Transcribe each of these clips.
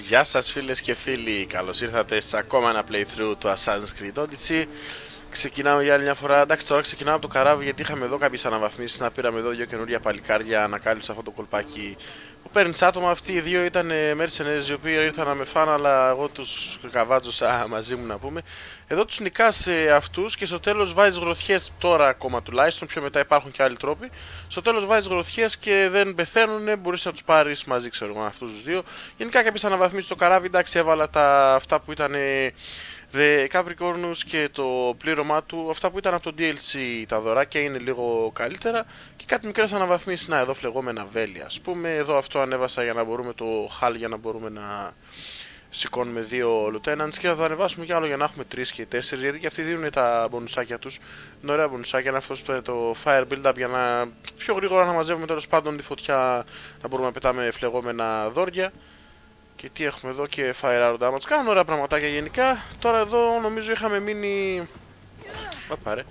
Γεια σας φίλες και φίλοι, καλώς ήρθατε σε ακόμα ένα playthrough του Assassin's Creed Odyssey. Ξεκινάμε για άλλη μια φορά, εντάξει τώρα ξεκινάμε από το καράβι γιατί είχαμε εδώ κάποιες αναβαθμίσεις να πήραμε εδώ δύο καινούργια παλικάρια, ανακάλυψα αυτό το κολπάκι που παίρνεις άτομα, αυτοί οι δύο ήταν mercenaries οι οποίοι ήρθαν να με φάνε αλλά εγώ τους καβάτζωσα μαζί μου να πούμε. Εδώ τους νικάς ε, αυτούς και στο τέλος βάζεις γροθιές τώρα ακόμα τουλάχιστον, πιο μετά υπάρχουν και άλλοι τρόποι. Στο τέλος βάζεις γροθιές και δεν πεθαίνουν, μπορείς να τους πάρεις μαζί ξέρω εγώ αυτούς τους δύο. Γενικά κάποιες αναβαθμίσεις στο καράβι, εντάξει έβαλα τα αυτά που ήταν The Capricornus και το πλήρωμά του, αυτά που ήταν από το DLC τα δωράκια είναι λίγο καλύτερα και κάτι μικρές αναβαθμίσεις, να εδώ φλεγόμενα βέλη ας πούμε, εδώ αυτό ανέβασα για να μπορούμε το HAL για να μπορούμε να σηκώνουμε δύο lieutenants και θα το ανεβάσουμε κι άλλο για να έχουμε τρεις και τέσσερις γιατί και αυτοί δίνουν τα μπονουσάκια τους. Είναι ωραία μπονουσάκια, είναι αυτός το fire build up για να πιο γρήγορα να μαζεύουμε τέλος πάντων τη φωτιά να μπορούμε να πετάμε φλεγόμενα δόρια. Και τι έχουμε εδώ και fire out damage. Κάνουν ωραία πραγματάκια γενικά. Τώρα εδώ νομίζω είχαμε μείνει... πάρε.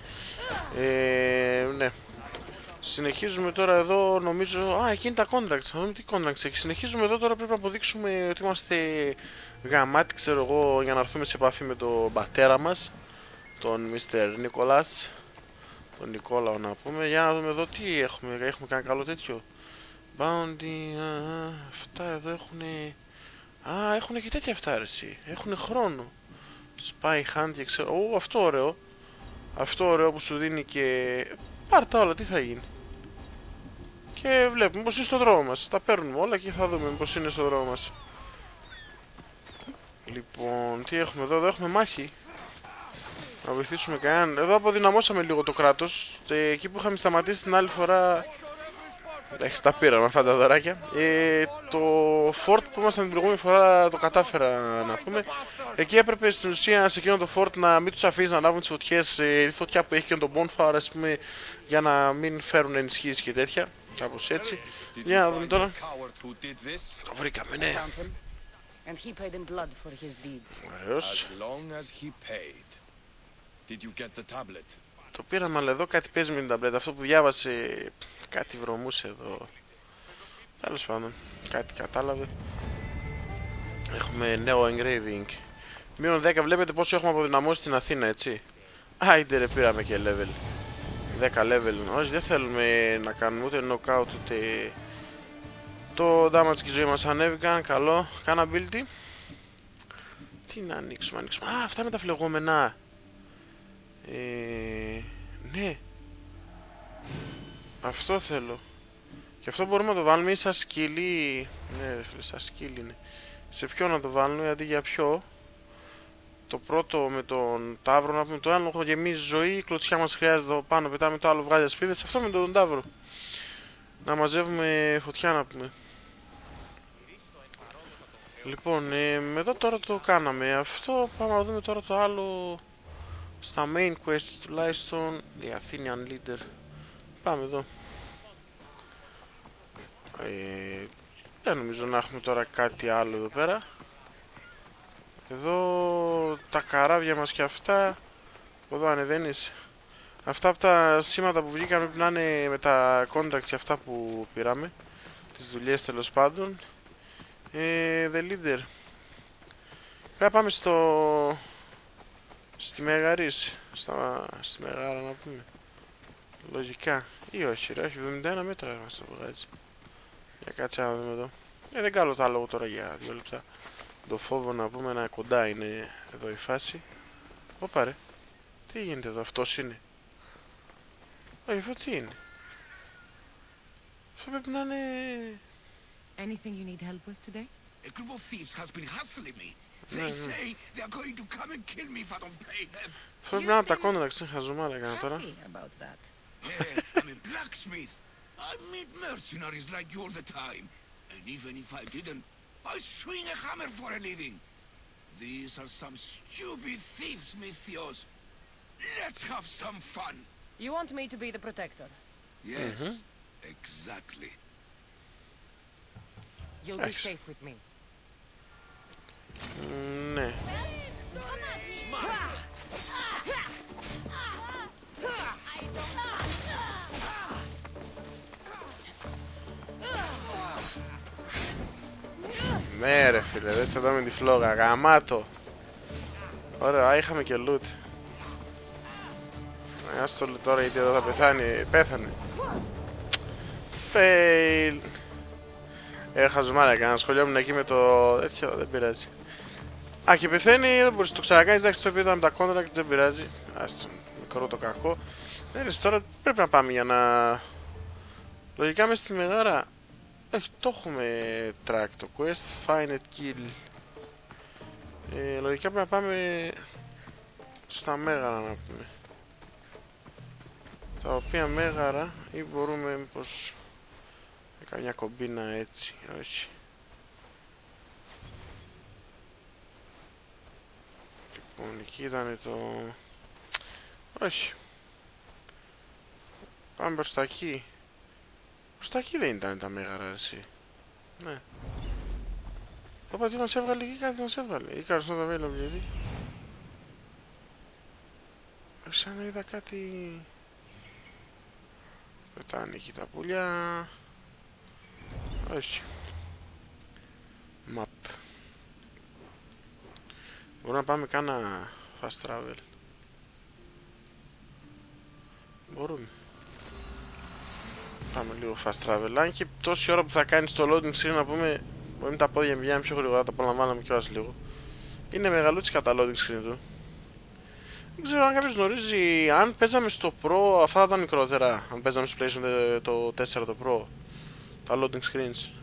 Ε, ναι. Συνεχίζουμε τώρα εδώ νομίζω... Α, εκείνη τα contracts. Θα δούμε τι contracts έχει. Συνεχίζουμε εδώ τώρα πρέπει να αποδείξουμε ότι είμαστε γαμάτι ξέρω εγώ για να έρθουμε σε επαφή με τον πατέρα μας. Τον Mr. Νικολάς. Τον Νικόλαο να πούμε. Για να δούμε εδώ τι έχουμε. Έχουμε κάνει καλό τέτοιο; Bounty, α, αυτά εδώ έχουν Α, έχουν και τέτοια αυτάρεση. Έχουν χρόνο. Spy Hunt και ξέρω. Ω, αυτό ωραίο. Αυτό ωραίο που σου δίνει και. Πάρ' τα όλα, τι θα γίνει. Και βλέπουμε πως είναι στο δρόμο μας. Τα παίρνουμε όλα και θα δούμε πως είναι στο δρόμο μας. Λοιπόν, τι έχουμε εδώ, εδώ έχουμε μάχη. Να βοηθήσουμε κανέναν. Εδώ αποδυναμώσαμε λίγο το κράτος. Εκεί που είχαμε σταματήσει την άλλη φορά Εντάξει, τα πήραμε αυτά τα δωράκια. Ε, το fort που ήμασταν την προηγούμενη φορά το κατάφερα να πούμε. Εκεί έπρεπε στην ουσία σε εκείνο το fort να μην τους αφήσεις να ανάβουν τις φωτιές, ε, η φωτιά που έχει και τον bonfire, ας πούμε, για να μην φέρουν ενισχύσεις και τέτοια. Κάπως έτσι. Για να δούμε τώρα. Το βρήκαμε, ναι. Ωραίος. Το πήραμε, αλλά εδώ κάτι παίζει με την ταμπλέτα. Αυτό που διάβασε κάτι βρωμούσε εδώ. Τέλος πάντων, κάτι κατάλαβε. Έχουμε νέο engraving. Μείον 10, βλέπετε πόσο έχουμε αποδυναμώσει στην Αθήνα, έτσι. Άιντε ρε, πήραμε και level. 10 level. Όχι, δεν θέλουμε να κάνουμε ούτε knockout ούτε... Το damage και η ζωή μας ανέβηκαν, καλό. Κάνα ability. Τι να ανοίξουμε, ανοίξουμε. Α, αυτά με τα φλεγόμενα. Ε, ναι. Αυτό θέλω. Και αυτό μπορούμε να το βάλουμε ή σαν σκύλι. Ναι, σαν σκύλι είναι. Σε ποιο να το βάλουμε, αντί για ποιο; Το πρώτο με τον Ταύρο να πούμε το άλλο έχω γεμίσει ζωή, η κλωτσιά μας χρειάζεται εδώ πάνω, πετάμε το άλλο βγάζει ασπίδες, αυτό με τον Ταύρο. Να μαζεύουμε φωτιά να πούμε. Λοιπόν, ε, εδώ τώρα το κάναμε. Αυτό πάμε να δούμε τώρα το άλλο στα main quests τουλάχιστον η Athenian Leader. Πάμε εδώ. Ε, δεν νομίζω να έχουμε τώρα κάτι άλλο εδώ πέρα. Εδώ τα καράβια μας και αυτά. Εδώ ανεβαίνεις αυτά από τα σήματα που βγήκαν πρέπει να είναι με τα contacts αυτά που πήραμε. Τις δουλειές τέλος πάντων. Ε, the leader. Πρέπει να πάμε στο Στη Μεγαρίση. Στα... Στη Μεγάρα να πούμε. Λογικά. Ή όχι ρε, όχι 71 μέτρα μας το βγάζει. Για κάτσε να δούμε εδώ. Ε, δεν κάνω το άλογο τώρα για δύο λεπτά. Το φόβο να πούμε να κοντά είναι εδώ η φάση. Ωπα ρε. Τι γίνεται εδώ, αυτός είναι. Όχι, αυτό τι είναι. Αυτό πρέπει να είναι... Anything you need help with today? A group of thieves has been hustling me. They say they are going to come and kill me if I don't pay them. Πρέπει να τα κόντρα ξεχαζομάρα έκανα τώρα. Happy about that. Yeah, I'm a blacksmith. I meet mercenaries like you all the time. And even if I didn't, I swing a hammer for a living. These are some stupid thieves, Misthios. Let's have some fun. You want me to be the protector? Yes, exactly. You'll be Nice. safe with me. Μ, Ναι. Ναι ρε φίλε, δες εδώ με τη φλόγα, γαμάτο. Ωραία, α, είχαμε και loot. Ε, Ας το loot τώρα γιατί εδώ θα πεθάνει, πέθανε. Fail. Ε, χαζομάρα έκανα, σχολιόμουν εκεί με το τέτοιο, δεν πειράζει. Α, και πεθαίνει, δεν μπορείς να το ξανακάνεις, εντάξει, το είδαμε τα contract, δεν πειράζει. Ας μικρό το κακό. Ναι, ρε, τώρα πρέπει να πάμε για να... Λογικά μες στη Μεγάρα... Όχι, το έχουμε track το quest, find it, kill. Ε, λογικά πρέπει να πάμε στα Μέγαρα να πούμε. Τα οποία Μέγαρα ή μπορούμε μήπως με καμιά κομπίνα έτσι, όχι. Λοιπόν, εκεί ήταν το... Όχι. Πάμε προς τα εκεί. Προς τα εκεί δεν ήταν τα μέγαρα εσύ. Ναι. Όπα τι μας έβγαλε εκεί κάτι μας έβγαλε. Ή κάρος να τα βέλω δηλαδή. Σαν να είδα κάτι... Πετάνε εκεί τα πουλιά. Όχι. Map. Μπορούμε να πάμε κάνα fast travel. Μπορούμε. Πάμε λίγο fast travel. Αν και τόση ώρα που θα κάνεις το loading screen να πούμε. Μπορεί τα πόδια μου βγαίνουν πιο γρήγορα, τα απολαμβάναμε κιόλας λίγο. Είναι μεγαλούτσικα τα loading screen του. Δεν ξέρω αν κάποιος γνωρίζει αν παίζαμε στο Pro αυτά τα μικρότερα. Αν παίζαμε στο PlayStation το 4 το Pro. Τα loading screens.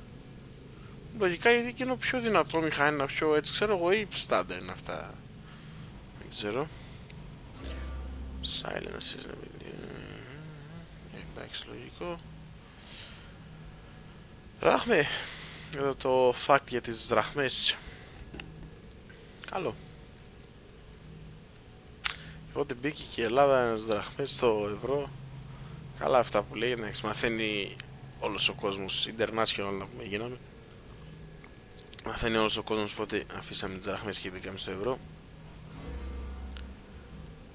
Λογικά γιατί και είναι πιο δυνατό μηχάνημα, πιο έτσι ξέρω εγώ ή standard είναι αυτά. Δεν ξέρω. Silence is Εντάξει, λογικό. Ράχμε. Εδώ το fact για τις δραχμές. Καλό. Οπότε μπήκε και η Ελλάδα ένας δραχμές στο ευρώ. Καλά αυτά που λέει, να μαθαίνει όλος ο κόσμος international να πούμε γίναμε. Μαθαίνει όλος ο κόσμος πότε αφήσαμε τις δραχμές και μπήκαμε στο ευρώ.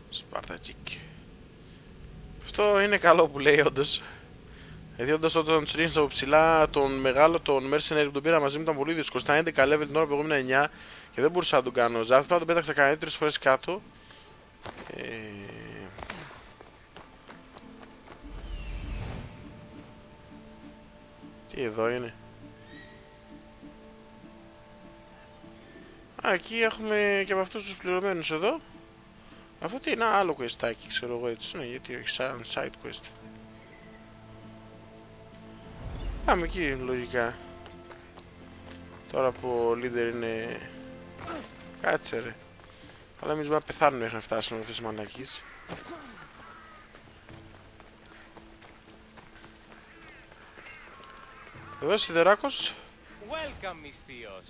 Σπαρτακίκ. Αυτό είναι καλό που λέει όντως. Γιατί όντως όταν τους ρίχνεις από ψηλά τον μεγάλο τον Mercenary που τον πήρα μαζί μου ήταν πολύ δύσκολο. Στα 11 level την ώρα που εγώ ήμουν 9 και δεν μπορούσα να τον κάνω. Ζάρθ τον πέταξα κανένα τρεις φορές κάτω. Ε... Τι εδώ είναι. Α, εκεί έχουμε και από αυτούς τους πληρωμένους εδώ. Αυτό τι είναι άλλο questάκι, ξέρω εγώ έτσι, ναι, γιατί όχι σαν side quest. Πάμε εκεί λογικά. Τώρα που ο leader είναι... Κάτσε ρε. Αλλά εμείς να πεθάνουμε μέχρι να φτάσουμε αυτές τις μαλακίες. Εδώ σιδεράκος.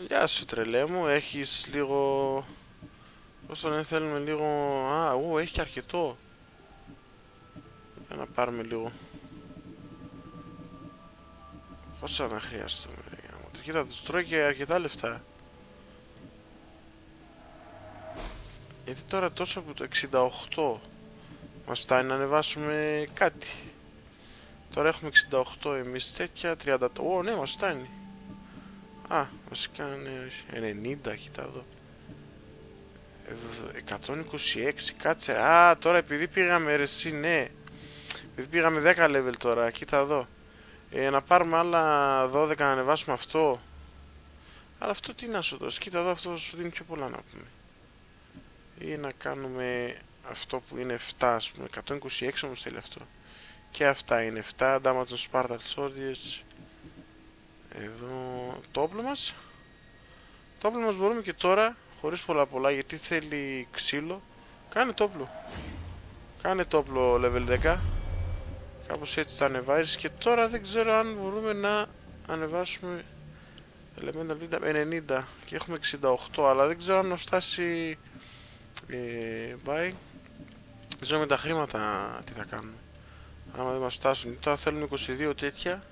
Γεια σου τρελέ μου, έχεις λίγο... Όσο δεν θέλουμε λίγο... Α, ου, έχει και αρκετό. Για να πάρουμε λίγο. Πόσα να χρειαστούμε, ρε Κοίτα, τους τρώει και αρκετά λεφτά. Γιατί τώρα τόσο από το 68 μας φτάνει να ανεβάσουμε κάτι. Τώρα έχουμε 68 εμείς τέτοια, 30... Ω, ναι, μας φτάνει. Α, βασικά ναι, 90, κοίτα εδώ. 126 κάτσε. Α τώρα επειδή πήγαμε ρε εσύ ναι. Επειδή πήγαμε 10 level τώρα Κοίτα εδώ. Ε, Να πάρουμε άλλα 12 να ανεβάσουμε αυτό. Αλλά αυτό τι να σου δώσει Κοίτα εδώ αυτό σου δίνει πιο πολλά να πούμε. Ή να κάνουμε Αυτό που είναι 7 ας πούμε. 126 όμως θέλει αυτό. Και αυτά είναι 7 Damage Spartan Swords Εδώ το όπλο μας. Το όπλο μας μπορούμε και τώρα χωρίς πολλά πολλά γιατί θέλει ξύλο. Κάνε το όπλο. Κάνε το όπλο level 10 κάπως έτσι θα ανεβάζεις και τώρα δεν ξέρω αν μπορούμε να ανεβάσουμε elemental 90 και έχουμε 68 αλλά δεν ξέρω αν να φτάσει ε, buy. Δεν ξέρω με τα χρήματα τι θα κάνουμε. Άμα δεν μας φτάσουν. Τώρα θέλουμε 22 τέτοια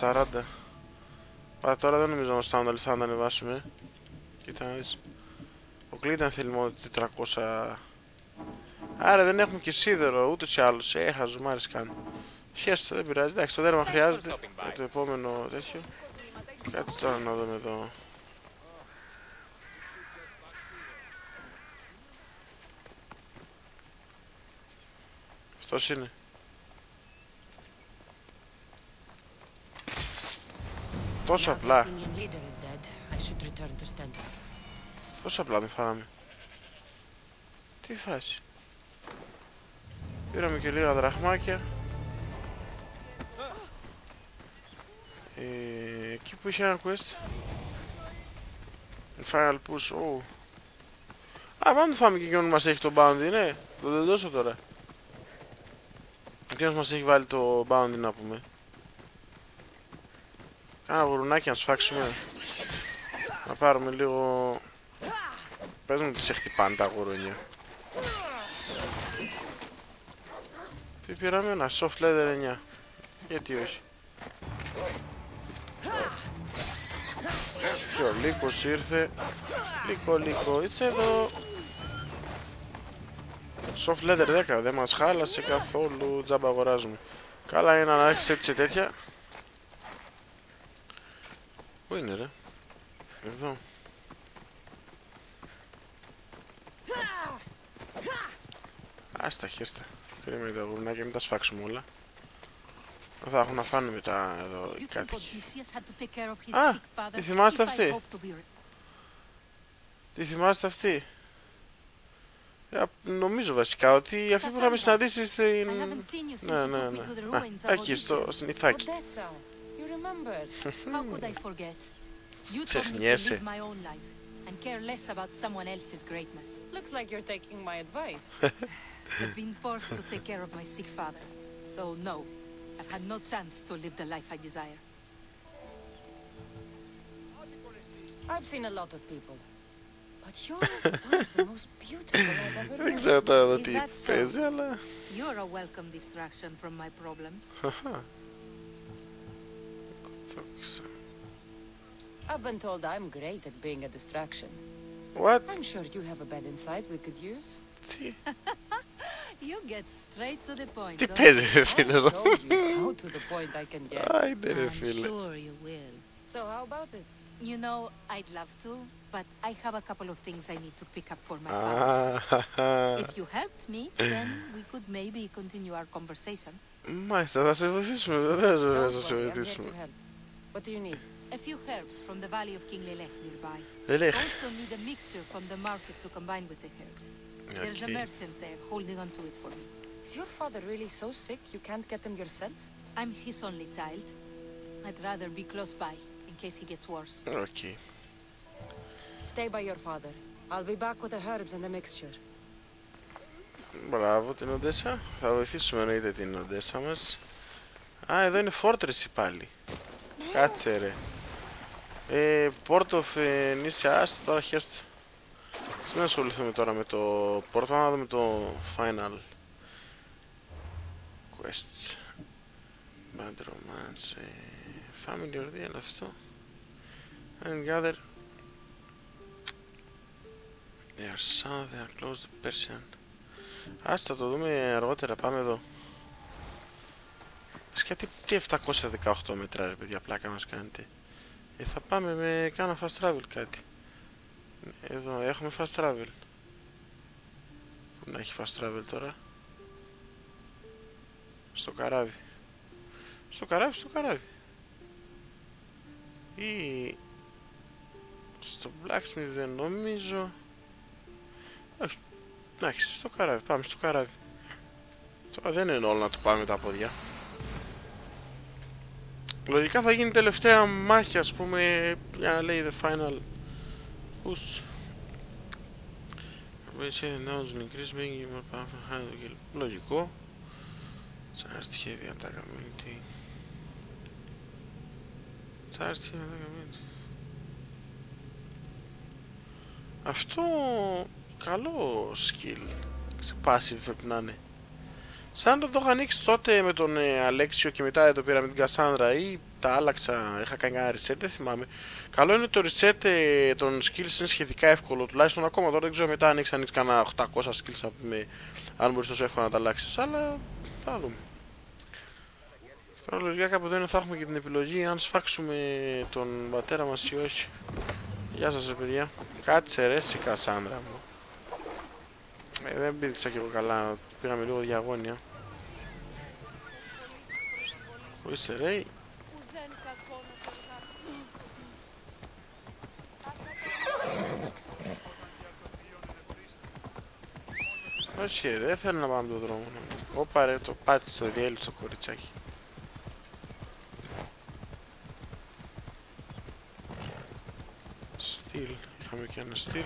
440 Πάρα τώρα δεν νομίζω να φτάνουν τα λεφτά να τα ανεβάσουμε Κοίτα να δεις Ο Κλίταν θέλει μόνο 400 Άρα δεν έχουμε και σίδερο ούτε σε άλλους Ε, χαζομάρες κάνω Χέστο, δεν πειράζει. Εντάξει, το δέρμα χρειάζεται για το επόμενο τέτοιο. Κάτσε τώρα να δούμε εδώ. Αυτός είναι. Τόσο Now the απλά. Athenian leader is dead. I should return to Stentor. Τόσο απλά με φάγαμε. Τι φάση. Πήραμε και λίγα δραχμάκια. Ε, εκεί που είχε ένα quest. Final push. Oh. Α, πάμε να φάμε και εκείνον που μας έχει το bounty, ναι. Το δεν δώσω τώρα. Εκείνος μας έχει βάλει το bounty να πούμε. Κάνα γουρουνάκι να σφάξουμε. Να πάρουμε λίγο Πες μου τι σε χτυπάνε τα γουρούνια. Τι πήραμε ένα soft leather 9. Γιατί όχι. Και ο Λύκος ήρθε. Λύκο, Λύκο, είσαι εδώ. Soft leather 10, δεν μας χάλασε καθόλου, τζάμπα αγοράζουμε. Καλά είναι να έχεις έτσι τέτοια. Πού είναι ρε; Εδώ. Άστα, χέστα. Περίμενε τα γουρνάκια, μην τα σφάξουμε όλα. Θα έχουν να φάνε μετά εδώ οι You think κάτοικοι. Odysseus had to take care of his Ah, sick father? τη θυμάστε If I αυτή; hope to be re- Τι θυμάστε αυτή; Ε, νομίζω βασικά ότι αυτή που είχαμε Cassandra. συναντήσει I στην... haven't seen you since Ναι, you ναι, took me ναι. to the Α, ruins of εκεί στο, Odysseus. στην Ιθάκη. You remembered. How could I forget? You told me to live my own life and care less about someone else's greatness. Looks like you're taking my advice. I've been forced to take care of my sick father. So no, I've had no chance to live the life I desire. I've seen a lot of people. But you're one of the most beautiful I've ever met. Is that so? You're a welcome distraction from my problems. I've been told I'm great at being a distraction. What? I'm sure you have a bad insight we could use. you get straight to the point. Det bättre finner de. How to the point I can get. I didn't I'm sure you will. So how about it? You know, I'd love to, but I have a couple of things I need to pick up for my ah. family. if you helped me, then we could maybe continue our conversation. My, that's a se você se você se você What do you need? A few herbs from the valley of King Lelech nearby. Δεν λέει. Also need a mixture from the market to combine with the herbs. There's a Οκ. merchant there holding on to it for me. Is your father really so sick you can't get them yourself? I'm his only child. I'd rather be close by in case he gets worse. Οκ. Stay by your father. I'll be back with the herbs and the mixture. Μπράβο την Οντέσα. Θα βοηθήσουμε εννοείται την Οντέσα μας. Α, εδώ είναι Fortress πάλι. Κάτσε ρε. Ε, Port of ε, Nice, άστο τώρα χέστε. Ας μην ασχοληθούμε τώρα με το Port, πάμε να δούμε το Final Quests. Bad Romance, ε, Family Ordeal αυτό. And gather. They are south, they are close to Persian. Ας θα το δούμε αργότερα, πάμε εδώ. Σκάτι τι 718 μέτρα ρε παιδιά, πλάκα μας κάνετε. Ε, θα πάμε με κάνα fast travel κάτι. Εδώ έχουμε fast travel. Πού να έχει fast travel τώρα; Στο καράβι. Στο καράβι, στο καράβι. Ή... Στο blacksmith δεν νομίζω. Όχι. Εντάξει, στο καράβι, πάμε στο καράβι. Τώρα δεν είναι όλο να το πάμε με τα πόδια. Λογικά θα γίνει τελευταία μάχη, ας πούμε, για λέει the final push. Βέβαια, νέος μικρής, μήγει με πάνω, το κύλο. Λογικό. Τσάρτ τα καμήνει, τι. Τα. Αυτό... καλό skill. Σε πάση πρέπει. Σαν να το είχα ανοίξει τότε με τον ε, Αλέξιο και μετά το πήρα με την Κασάνδρα ή τα άλλαξα, είχα κάνει ένα reset, δεν θυμάμαι. Καλό είναι το reset ε, των skills είναι σχετικά εύκολο, τουλάχιστον ακόμα τώρα δεν ξέρω μετά αν έχεις ανοίξει κανένα 800 skills να πούμε, αν μπορείς τόσο εύκολα να τα αλλάξεις, αλλά θα δούμε. Τώρα λογικά κάπου εδώ θα έχουμε και την επιλογή αν σφάξουμε τον πατέρα μας ή όχι. Γεια σας ρε παιδιά. Κάτσε ρε εσύ Κασάνδρα μου. Ε, δεν πήδηξα και εγώ καλά. Πήγαμε λίγο διαγώνια. Πού είσαι ρε; Όχι ρε, δεν θέλω να πάμε τον δρόμο. Ωπα ρε, το πάτησε το διέλυσε το κοριτσάκι. Στυλ, είχαμε και ένα στυλ.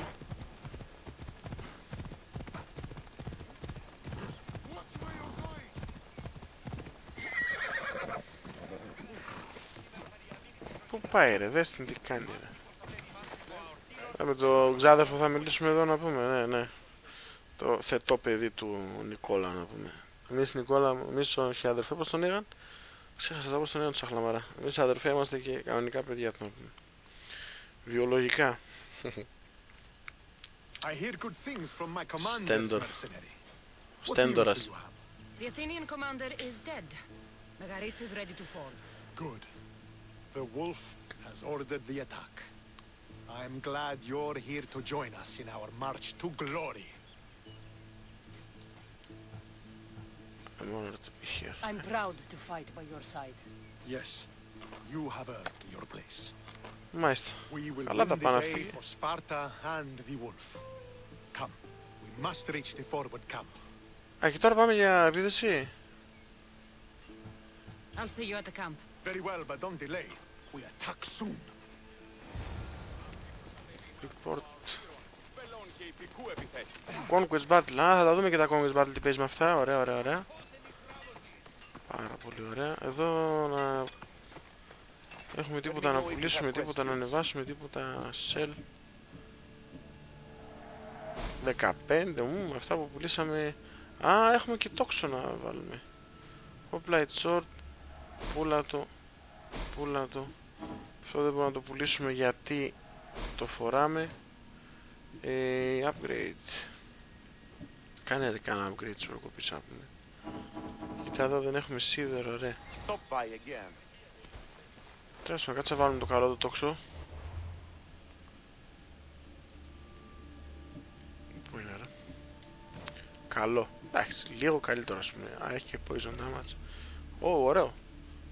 Πού πάει ρε, δες την τι κάνει ρε. Ε, με το ξάδερφο θα μιλήσουμε εδώ να πούμε, ναι, ναι. Το θετό παιδί του Νικόλα να πούμε. Εμείς Νικόλα, εμείς όχι αδερφέ, πώς τον είχαν; Ξέχασα πώς τον είχαν τους Σαχλαμαρά. Εμείς αδερφέ είμαστε και κανονικά παιδιά του να πούμε. Βιολογικά. I hear good things from my commander's Stendor. mercenary. What news do Στέντορας. you have? The Athenian commander is dead. Megaris is ready to fall. Good. The wolf has ordered the attack. I'm glad you're here to join us in our march to glory. I'm honored to be here. I'm proud to fight by your side. Yes, you have earned your place. Μάλιστα. We will Καλά win τα the πάνε day αυτοί. for Sparta and the wolf. Come, we must reach the forward camp. Α, και τώρα πάμε για επίδεση. I'll see you at the camp. Very well, but don't delay. We attack soon. Report. Conquest Battle. Α, θα τα δούμε και τα Conquest Battle τι παίζει με αυτά. Ωραία, ωραία, ωραία. Πάρα πολύ ωραία. Εδώ να... Έχουμε τίποτα να πουλήσουμε, τίποτα να ανεβάσουμε, τίποτα sell. 15, μου, αυτά που πουλήσαμε... Α, έχουμε και τόξο να βάλουμε. Hoplite Sword, πούλα το, πούλα το. Αυτό δεν μπορούμε να το πουλήσουμε γιατί το φοράμε. Ε, upgrade. Κάνε ρε κάνα upgrade της προκοπής να πούμε. Κοίτα εδώ δεν έχουμε σίδερο ρε. Stop by again. Τέλος πάντων, κάτσε να βάλουμε το καλό το τόξο. Πού είναι ρε. Καλό. Εντάξει, λίγο καλύτερο ας πούμε. Α, έχει και poison damage. Ω, ωραίο.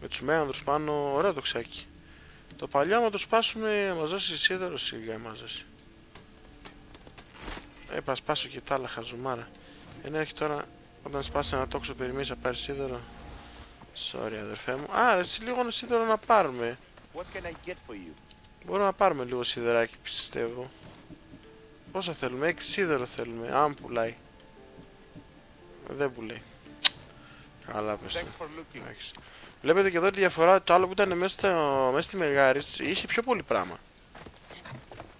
Με τους μέανδρους πάνω, ωραίο το ξάκι. Το παλιό άμα το σπάσουμε, μας δώσει σίδερο σίγουρα μας δώσει. Έπα σπάσω και τα άλλα χαζουμάρα. Ενώ έχει τώρα, όταν σπάσει ένα τόξο περιμένεις να πάρεις σίδερο. Sorry αδερφέ μου. Α, εσύ λίγο σίδερο να πάρουμε. What can I get for you? Μπορούμε να πάρουμε λίγο σιδεράκι πιστεύω. Πόσα θέλουμε, 6 σίδερο θέλουμε. Αν πουλάει. Δεν πουλάει. Καλά πες το. Thanks for looking. Εντάξει. Βλέπετε και εδώ τη διαφορά. Το άλλο που ήταν μέσα, στο, μέσα στη Μεγάρης είχε πιο πολύ πράγμα.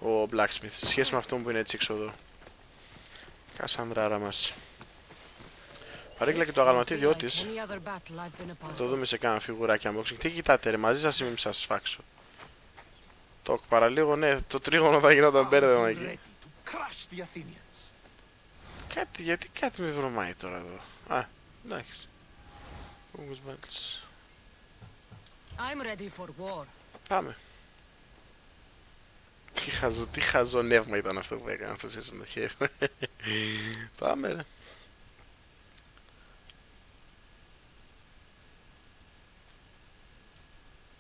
Ο Blacksmith σε σχέση με αυτό που είναι έτσι έξω εδώ. Κασανδράρα μας. Παρήγγειλα και το αγαλματίδιό Like της. any other battle I've been a part Το of. δούμε σε κάνα φιγουράκι unboxing. Τι κοιτάτε ρε, μαζί σας είμαι μη σας σφάξω; Το παραλίγο, ναι, το τρίγωνο θα γινόταν μπέρδεμα Are you εκεί. ready to crush the Athenians? Κάτι, γιατί κάτι με βρωμάει τώρα εδώ. Α, εντάξει. Conquest Battles. I'm ready for war. Πάμε. Τι χαζό, τι χαζό νεύμα ήταν αυτό που έκανε αυτό έτσι στο χέρι. Πάμε ρε.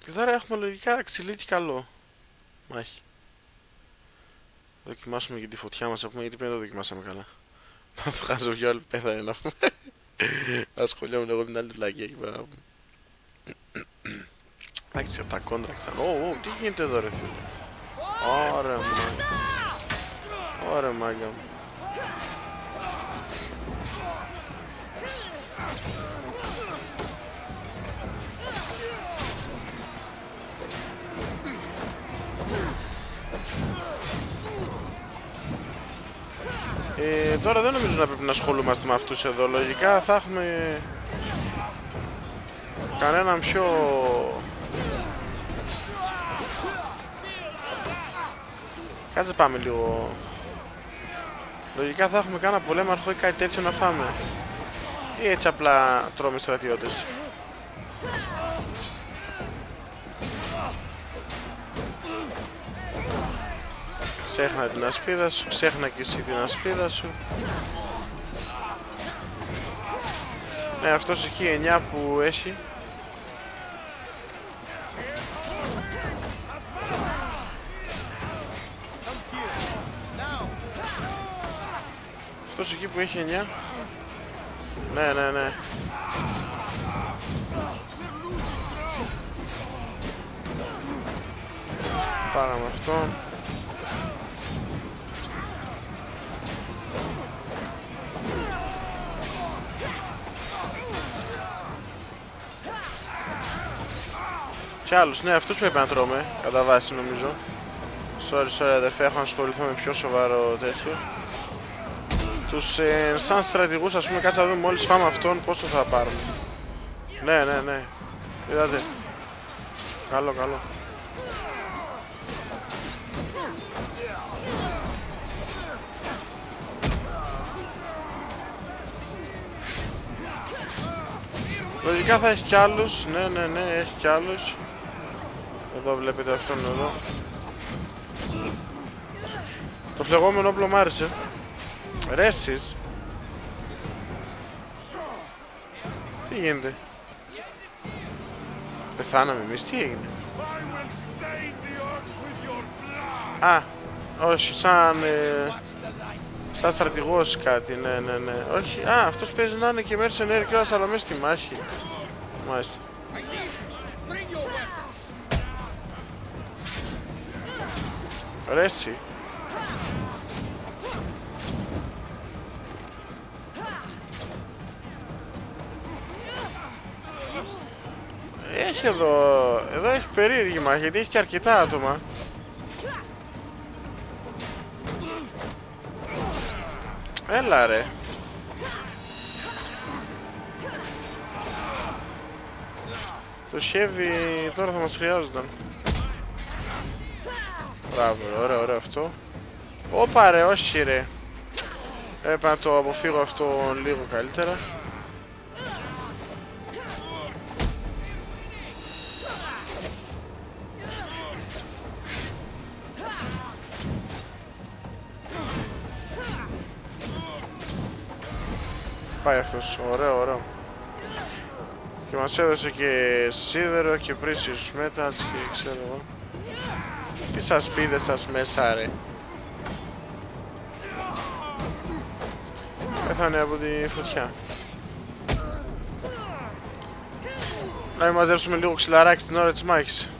Και τώρα έχουμε λογικά ξυλί και καλό. Μάχη. Δοκιμάσουμε και τη φωτιά μας, να πούμε, γιατί πριν δεν το δοκιμάσαμε καλά. Να το χάσω πιο άλλο πέθανε να πούμε. Ασχολιόμουν εγώ με την άλλη πλακία εκεί πέρα να πούμε. Εντάξει, από τα κόντραξα. Ω, ω, τι γίνεται εδώ ρε φίλε; Ωραία μάγκα. Ωραία μάγκα μου. Ε, τώρα δεν νομίζω να πρέπει να ασχολούμαστε με αυτούς εδώ. Λογικά θα έχουμε κανέναν πιο Κάτσε πάμε λίγο. Λογικά θα έχουμε κάνα πολέμαρχο ή κάτι τέτοιο να φάμε. Ή έτσι απλά τρώμε στρατιώτες. Ξέχνα την ασπίδα σου, ξέχνα και εσύ την ασπίδα σου. Ναι, αυτός εκεί 9 που έχει Αυτός εκεί που έχει 9. Ναι, ναι, ναι. Πάραμε αυτό. Κι άλλους, ναι, αυτούς πρέπει να τρώμε, κατά βάση νομίζω. Sorry, sorry αδερφέ, έχω να ασχοληθώ με πιο σοβαρό τέτοιο. Τους ε, σαν στρατηγούς, ας πούμε, κάτσε να δούμε μόλις φάμε αυτόν πόσο θα πάρουμε. Ναι, ναι, ναι. Είδατε. Καλό, καλό. Λογικά θα έχει κι άλλους, ναι ναι ναι έχει κι άλλους Εδώ βλέπετε αυτόν εδώ Το φλεγόμενο όπλο μ' άρεσε Ρε εσείς Τι γίνεται; Πεθάναμε εμείς, τι έγινε; Α, όχι, σαν ε, Σαν στρατηγός κάτι, ναι, ναι, ναι. Όχι, α, αυτός παίζει να είναι και mercenary κιόλας, αλλά μέσα στη μάχη. Μάλιστα. Ρε εσύ. Έχει εδώ, εδώ έχει περίεργη μάχη, γιατί έχει και αρκετά άτομα. Έλα ρε. Το Chevy τώρα θα μας χρειάζονταν. Μπράβο, ωραίο, ωραίο αυτό. Ωπα ρε, όχι ρε. Έπρεπε να το αποφύγω αυτό λίγο καλύτερα. Πάει αυτός, ωραίο, ωραίο. Και μας έδωσε και σίδερο και precious metals και ξέρω εγώ. Τι σας πείτε σας μέσα ρε. Πέθανε από τη φωτιά. Να μην μαζέψουμε λίγο ξυλαράκι στην ώρα της μάχης.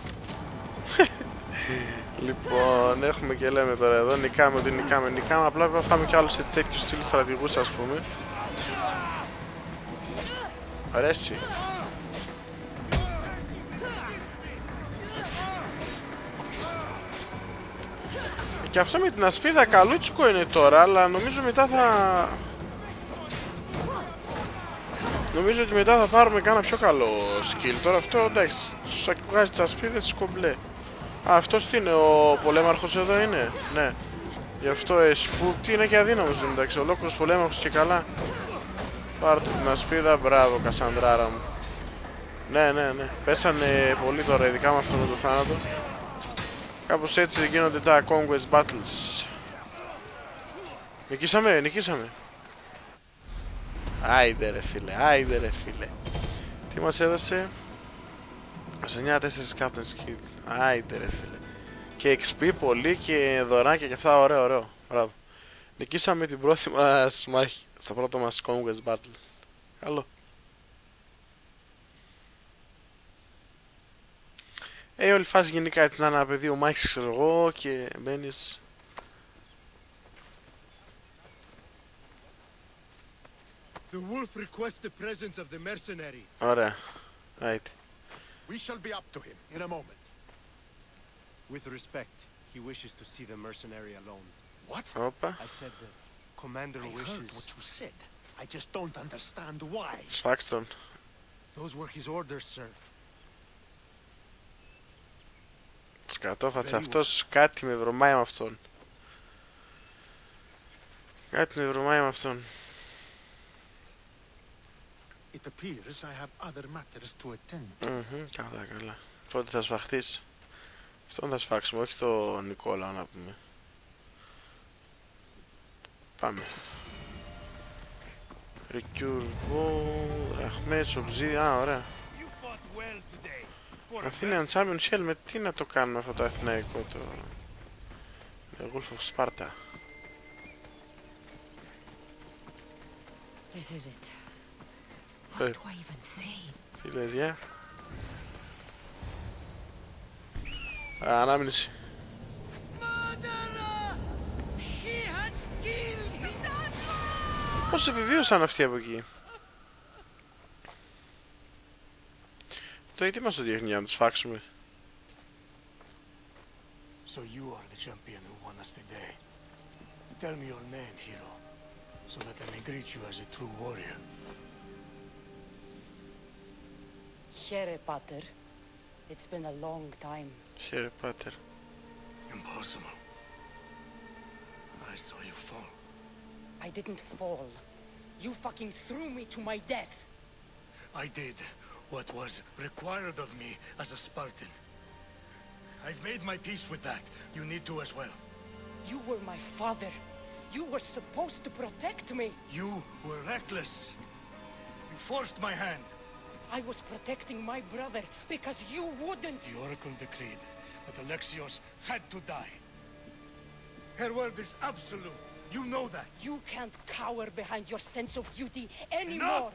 λοιπόν, έχουμε και λέμε τώρα εδώ, νικάμε ότι νικάμε, νικάμε, απλά πρέπει να φάμε κι άλλους έτσι τέτοιους στυλ στρατηγούς ας πούμε. Αρέσει. Και αυτό με την ασπίδα καλούτσικο είναι τώρα, αλλά νομίζω μετά θα... Νομίζω ότι μετά θα πάρουμε κάνα πιο καλό skill. Τώρα αυτό εντάξει, σου βγάζει τις ασπίδες κομπλέ. Α, αυτός τι είναι, ο πολέμαρχος εδώ είναι; Ναι. Γι' αυτό έχει. Που τι είναι και αδύναμος εντάξει, ολόκληρος πολέμαρχος και καλά. Πάρ' του την ασπίδα, μπράβο Κασανδράρα μου. Ναι, ναι, ναι. Πέσανε πολύ τώρα, ειδικά με αυτό με το θάνατο. Κάπως έτσι γίνονται τα Conquest Battles. Νικήσαμε, νικήσαμε. Άιντε ρε φίλε, άιντε ρε φίλε. Τι μας έδωσε; Σε 9-4 Captain's Kit. Άιντε ρε φίλε. Και XP πολύ και δωράκια και αυτά, ωραίο, ωραίο. Μπράβο. Νικήσαμε την πρώτη μας μάχη στο πρώτο μας Conquest Battle. Καλό. Ε, όλη φάση γενικά έτσι να είναι ένα πεδίο μάχης ξέρω εγώ και μπαίνεις... The wolf requests the presence of the mercenary. Ωραία. Right. We shall be up to him in a moment. With respect, he wishes to see the mercenary alone. What? Όπα. I said the commander I heard wishes. what you said. I just don't understand why. Σφάξ τον. Those were his orders, sir. Σκατόφατσα αυτός κάτι με βρωμάει με αυτόν. Κάτι με βρωμάει με αυτόν. It appears I have other matters to attend. Μμμ, καλά, καλά. Πρώτα θα σφαχτείς. Αυτόν θα σφάξουμε, όχι τον Νικόλα να πούμε πάμε. Recure Ball, Αχμές, Ομπζί, α. Αθήνα τι να το κάνουμε αυτό το αθηναϊκό, το... The Wolf of Sparta. This is ε, Πώς επιβίωσαν αυτοί από εκεί. Το γιατί μας το δείχνει για να τους φάξουμε. So you are the champion who won us today. Tell me your name, hero, so that I may greet you as a true warrior. Here, Pater. It's been a long time. Χαίρε, Πάτερ. Impossible. I saw you fall. I didn't fall. You fucking threw me to my death. I did what was required of me as a Spartan. I've made my peace with that. You need to as well. You were my father. You were supposed to protect me. You were reckless. You forced my hand. I was protecting my brother because you wouldn't. The Oracle decreed that Alexios had to die. Her word is absolute. You know that. You can't cower behind your sense of duty anymore. Enough!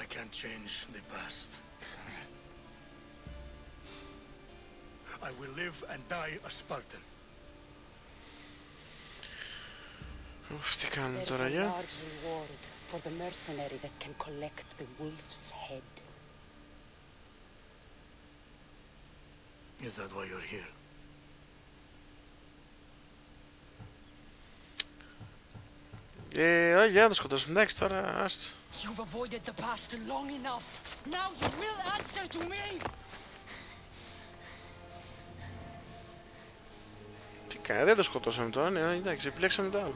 I can't change the past. I will live and die a Spartan. There's a large reward for the mercenary that can collect the wolf's head. Is that why you're here? Ε, όχι, για να το σκοτώσουμε. Εντάξει, τώρα, άστο. You've avoided the past long enough. Now you will answer to me. Τι κάνει, δεν το σκοτώσαμε τώρα, ναι, εντάξει, επιλέξαμε το άλλο.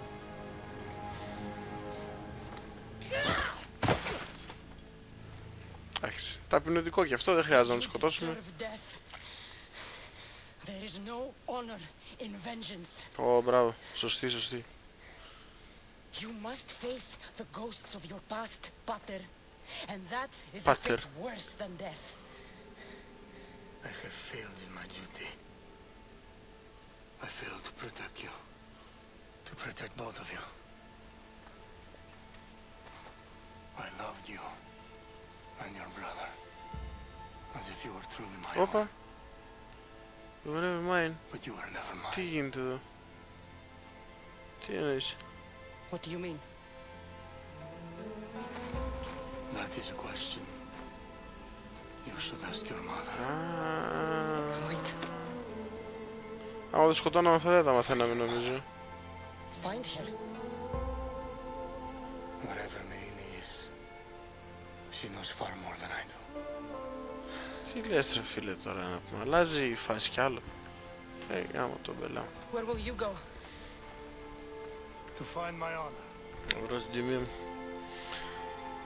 Εντάξει, ταπεινωτικό και αυτό, δεν χρειάζεται να το You σκοτώσουμε. deserve death. There is no honor in vengeance. Ω, μπράβο, σωστή, σωστή. You must face the ghosts of your past, Pater. And that is Pater. a fate worse than death. I have failed in my duty. I failed to protect you. To protect both of you. I loved you and your brother. As if you were truly my own. Όπα. Never mind. But you were never Τι mine. γίνεται εδώ. Τι εννοείς. What do you mean? That is a question. You should ask your mother. Α, Wait, Άμα το σκοτώναμε αυτά δεν τα μαθαίναμε νομίζω. find her. Wherever Merini is, she knows far more than I do. Τι λες ρε φίλε τώρα να πούμε. Αλλάζει η φάση κι άλλο. Ε, γάμο τον μπελά. Where will you go? To find my honor. Ωραία την τιμή μου.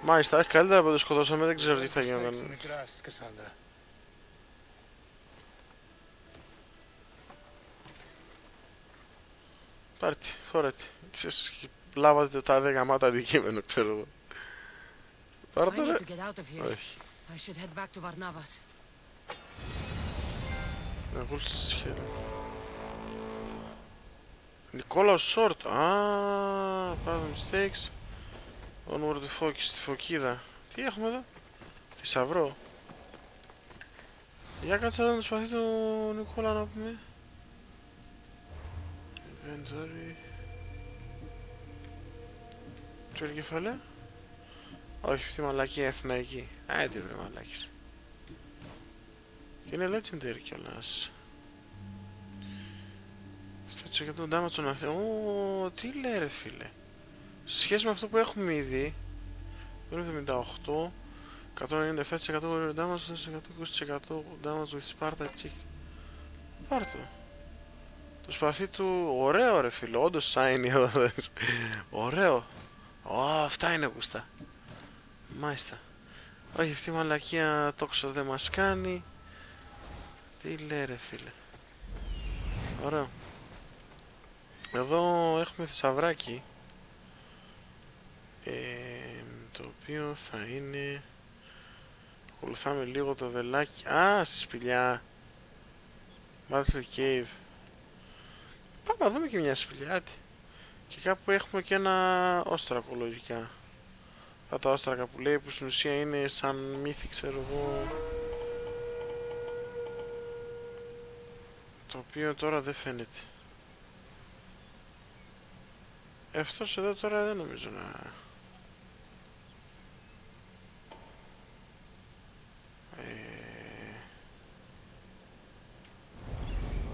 Μάλιστα, όχι, καλύτερα που το σκοτώσαμε, δεν ξέρω τι θα Snakes in γινόταν. the grass, Cassandra. Πάρτι, φόρετη. Ξέρεις, λάβατε τα 10 γαμάτα αντικείμενο, ξέρω εγώ. Πάρ' I το, need ρε. to get out of here. Όχι. I should head back to Varnavas. Εγώ σχέδιο. Νικόλαος Σόρτ. Α, πάμε mistakes. Onward the focus, στη φωκίδα. Τι έχουμε εδώ; Θησαυρό. Για κάτσε να το σπαθεί το Νικόλα να πούμε. Inventory. Τι είναι κεφαλαία. Όχι, αυτή η μαλακή εθναϊκή. Άντε βρε μαλάκης. Και είναι legendary κιόλας. 7% damage στον αθ... Ω, τι λέει ρε φίλε. Σε σχέση με αυτό που έχουμε ήδη, το 78, 197% damage, 20% damage with Sparta kick. Πάρ' το. Το σπαθί του, ωραίο ρε φίλε, όντως shiny εδώ δες. Ωραίο. Ω, αυτά είναι γουστά. Μάλιστα. Όχι, αυτή η μαλακία τόξο δεν μας κάνει. Τι λέει ρε φίλε. Ωραίο. Εδώ έχουμε θησαυράκι. Ε, το οποίο θα είναι... Ακολουθάμε λίγο το βελάκι. Α, στη σπηλιά. Battle Cave. Πάμε να δούμε και μια σπηλιάτη. Και κάπου έχουμε και ένα όστρακο λογικά. Αυτά τα όστρακα που λέει που στην ουσία είναι σαν μύθι ξέρω εγώ. Το οποίο τώρα δεν φαίνεται. Ε, Αυτός εδώ τώρα δεν νομίζω να... Ε...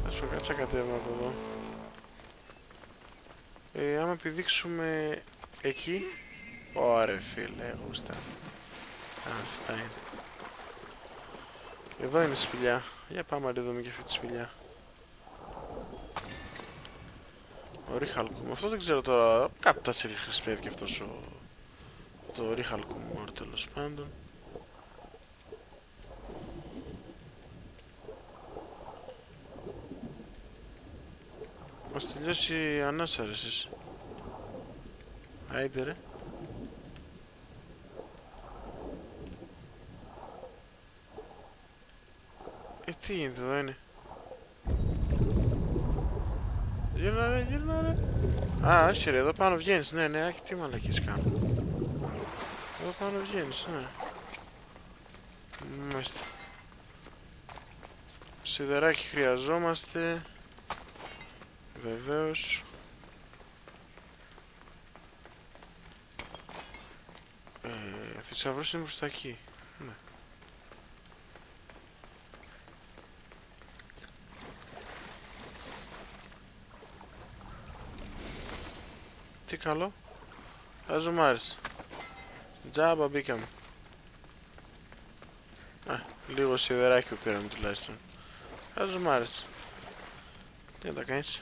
Ας πούμε κάτσα κατέβα από εδώ. Ε, άμα επιδείξουμε εκεί... Ωραία φίλε, γούστα. Αυτά είναι. Εδώ είναι η σπηλιά. Για πάμε να τη δούμε και αυτή τη σπηλιά. Ο Ρίχαλκουμ. Αυτό δεν ξέρω τώρα. Κάπου τα χρησιμεύει και αυτός ο... Το Ρίχαλκουμ τέλος πάντων. Μας τελειώσει η ανάσα ρε εσείς. Άιντε ρε. Ε, τι γίνεται εδώ είναι. Γύρνα ρε, γύρνα ρε. Α, όχι ρε, εδώ πάνω βγαίνεις. Ναι, ναι, άχι, τι μαλακίες κάνω. Εδώ πάνω βγαίνεις, ναι. Μάλιστα. Σιδεράκι χρειαζόμαστε. Βεβαίως. Ε, θησαυρός είναι μπροστά εκεί. Ναι. Τι καλό. Άζω μ' άρεσε. Τζάμπα μπήκαμε. Α, λίγο σιδεράκι που πήραμε τουλάχιστον. Άζω μ' άρεσε. Τι να τα κάνεις.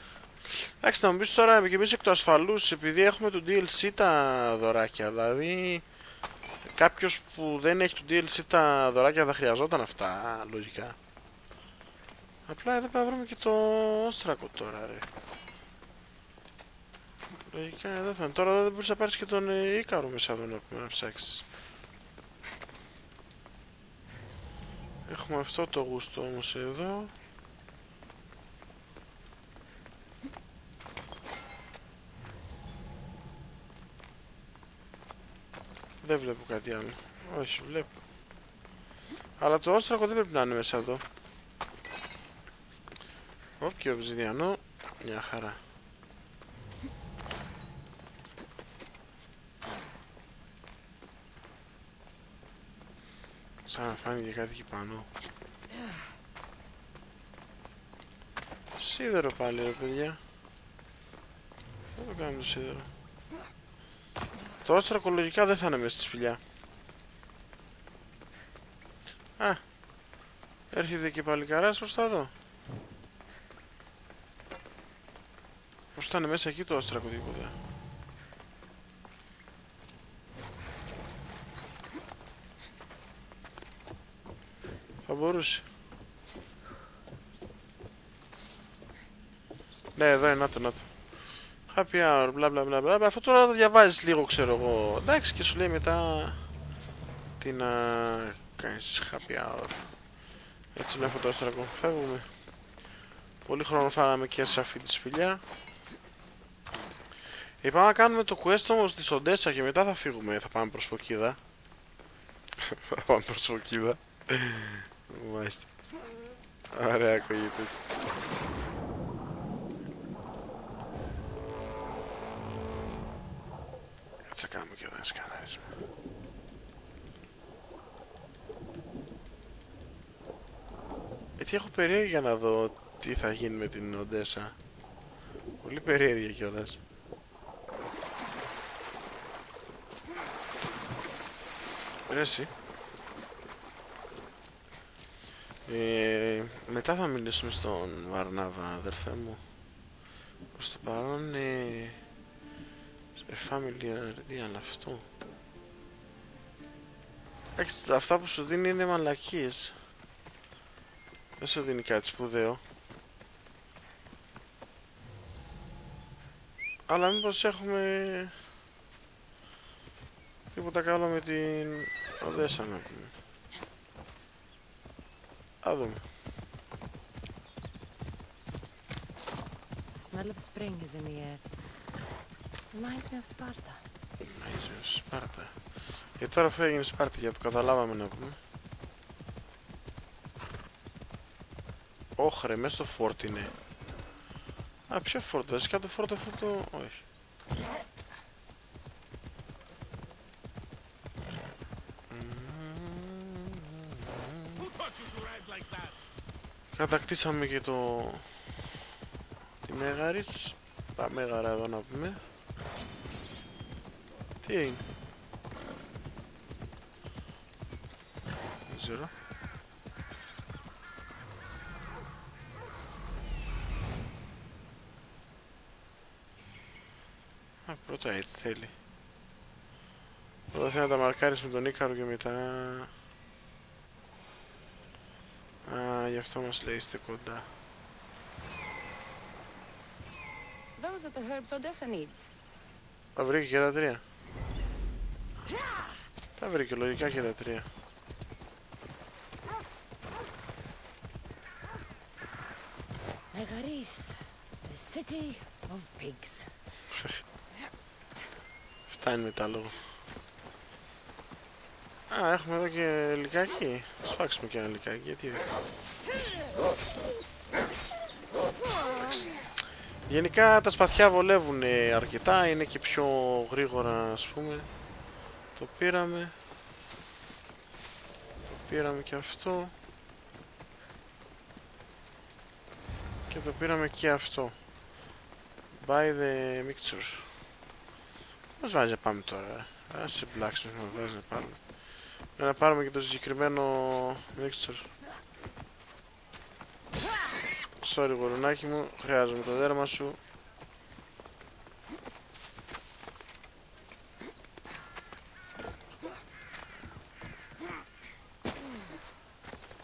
Εντάξει, να μου πεις τώρα και εμείς εκ του ασφαλούς, επειδή έχουμε το DLC τα δωράκια, δηλαδή κάποιος που δεν έχει το DLC τα δωράκια θα χρειαζόταν αυτά, λογικά. Απλά εδώ πρέπει να βρούμε και το όστρακο τώρα, ρε. Λογικά εδώ θα είναι. Τώρα δεν μπορείς να πάρεις και τον ε, Ίκαρο μέσα εδώ να πούμε να ψάξεις. Έχουμε αυτό το γούστο όμως εδώ. Δεν βλέπω κάτι άλλο. Όχι, βλέπω. Αλλά το όστρακο δεν πρέπει να είναι μέσα εδώ. Ωπ, και ομπζιδιανό. Μια χαρά. Σαν να φάνηκε κάτι εκεί πάνω. Σίδερο πάλι ρε παιδιά. Δεν το κάνουμε το σίδερο; Το όστρακο λογικά δεν θα είναι μέσα στη σπηλιά. Α, έρχεται και πάλι καράς μπροστά εδώ. Πώς θα είναι μέσα εκεί το όστρακο τίποτα. Θα μπορούσε. Ναι, εδώ είναι, να το, να το. Happy hour, μπλα μπλα μπλα μπλα. Αυτό τώρα το διαβάζεις λίγο, ξέρω εγώ. Εντάξει, και σου λέει μετά τι να κάνεις happy hour. Έτσι με αυτό το άστρακο. Φεύγουμε. Πολύ χρόνο φάγαμε και σε αυτή τη σπηλιά. Είπαμε να κάνουμε το quest όμως της Οντέσα και μετά θα φύγουμε. Θα πάμε προς Φωκίδα. θα πάμε προς Φωκίδα. Μάλιστα. Ωραία ακούγεται έτσι. Κάτσε να κάνουμε και εδώ ένα σκανάρισμα. Ε, τι έχω περίεργα να δω τι θα γίνει με την Οντέσα. Πολύ περίεργα κιόλας. Ρε εσύ. Ε, μετά θα μιλήσουμε στον Βαρνάβα, αδερφέ μου. Προς το παρόν, ε, family RD, αλλά αυτό. Έχεις, αυτά που σου δίνει είναι μαλακίες. Δεν σου δίνει κάτι σπουδαίο. Αλλά μήπως έχουμε τίποτα καλό με την Οδέσσα να πούμε. Α δούμε. The smell of spring is in the air. Reminds me of Sparta. Να είσαι Σπάρτα. Ε, τώρα αυτό έγινε Σπάρτη, για το καταλάβαμε να πούμε. Όχρε, μέσα στο φόρτ είναι. Α, ποιο φόρτ, βασικά το φόρτ αυτό το... Όχι. Who taught you to ride like that? Κατακτήσαμε και το... Τη Μέγαρης. Τα Μέγαρα εδώ να πούμε. Τι έγινε; Δεν ξέρω. Α, πρώτα έτσι θέλει. Πρώτα θέλει να τα μαρκάρεις με τον Ίκαρο και μετά... Α, γι' αυτό μας λέει είστε κοντά. Those are the herbs Odessa needs. Τα βρήκε και τα τρία. Τα βρήκε λογικά και τα τρία. Megaris, the city of pigs. Φτάνει μετά λόγο. Α, έχουμε εδώ και λικάκι. Σφάξουμε και ένα λικάκι, γιατί δεν. Γενικά τα σπαθιά βολεύουν αρκετά, είναι και πιο γρήγορα ας πούμε. Το πήραμε. Το πήραμε και αυτό. Και το πήραμε και αυτό. Buy the mixture. Μας βάζει να πάμε τώρα. ρε. Άσε blacksmith μας βάζει να πάμε. Να πάρουμε και το συγκεκριμένο mixture. Sorry γουρουνάκι μου, χρειάζομαι το δέρμα σου.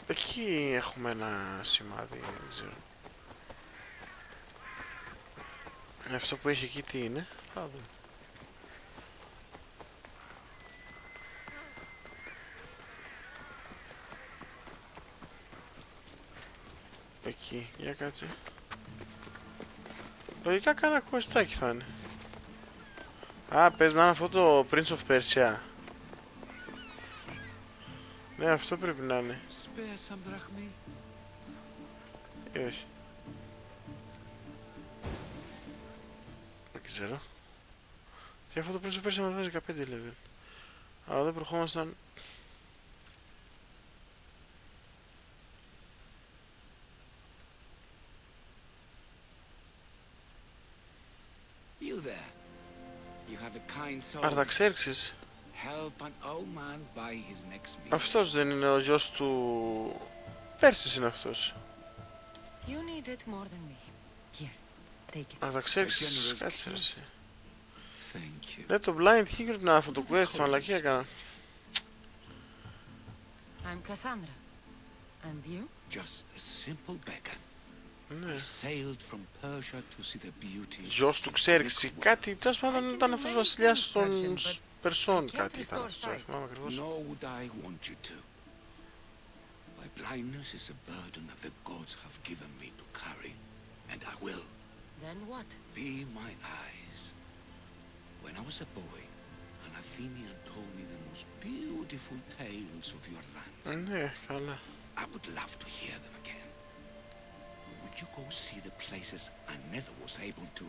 Εκεί έχουμε ένα σημάδι, δεν ξέρω. Αυτό που έχει εκεί τι είναι, θα δούμε. Εκεί, για κάτσε. Λογικά κάνα κουεστάκι θα είναι. Α, πες να είναι αυτό το Prince of Persia. Ναι, αυτό πρέπει να είναι. Spare some drachmi. Ή όχι. Δεν ξέρω. Και αυτό το Prince of Persia μας βάζει 15 level. Αλλά δεν προχώμασταν. You there. You have a kind soul. Αρταξέρξης. Help an old man buy his kind Αυτός δεν είναι ο γιος του... Πέρσης είναι αυτός. Αρταξέρξης, κάτσε το Blind να αυτό το έκανα. I'm Cassandra. And you? Ναι. I sailed from Persia to see the beauty. Γιος του of Ξέρξη, Greek κάτι, τέλος πάντων ήταν αυτός ο βασιλιάς των Σ- Περσών, I can't κάτι ήταν restore αυτός, δεν sight. θυμάμαι ακριβώς. Nor would I want you to. My blindness is a burden that the gods have given me to carry, and I will Then what? be my eyes. When I was a boy, an Athenian told me the most beautiful tales of your lands. Ε, Ναι, καλά. I would love to hear them again. Would you go see the places I never was able to,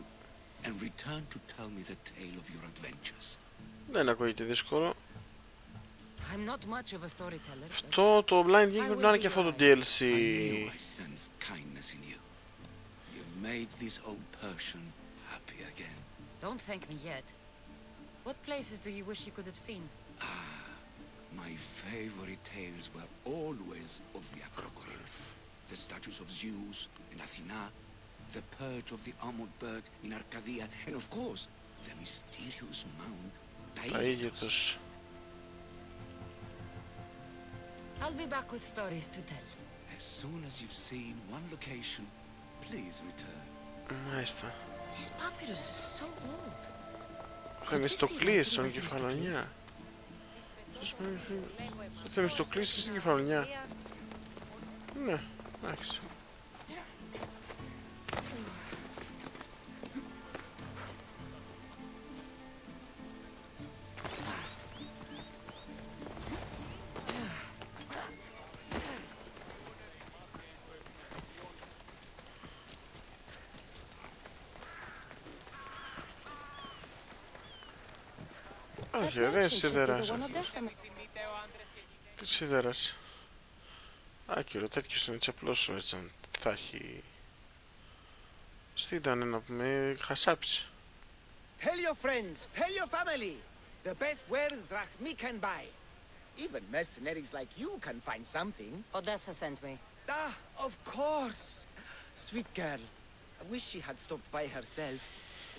and return to tell me the tale of your adventures? Δεν ακούγεται δύσκολο. I'm not much of a storyteller. but Αυτό το Blind Higger will να είναι be και αυτό το your eyes. DLC. I knew I sensed kindness in you. You've made this old Persian happy again. Don't thank me yet. What places do you wish you could have seen? My favorite tales were always of the Acropolis. The statues of Zeus in Athena, the perch of the armored bird in Arcadia, and of course, the mysterious mound Τα ίδια Taigetos. τους. I'll be back with stories to tell. A As soon as you've seen one location, please return. Μάλιστα. This papyrus is so old. Θεμιστοκλής, κεφαλονιά. Θεμιστοκλής στην κεφαλονιά. Ναι, Α, γερέσει, δεν αρέσει. Τι αρέσει. Δεν αρέσει. Άκυρο, τέτοιος είναι έτσι απλώς έτσι αν θα έχει... Τι ήταν να πούμε, χασάψει. Tell your friends, tell your family. The best wares drachmi can buy. Even mercenaries like you can find something. Odessa sent me. Ah, of course. Sweet girl. I wish she had stopped by herself.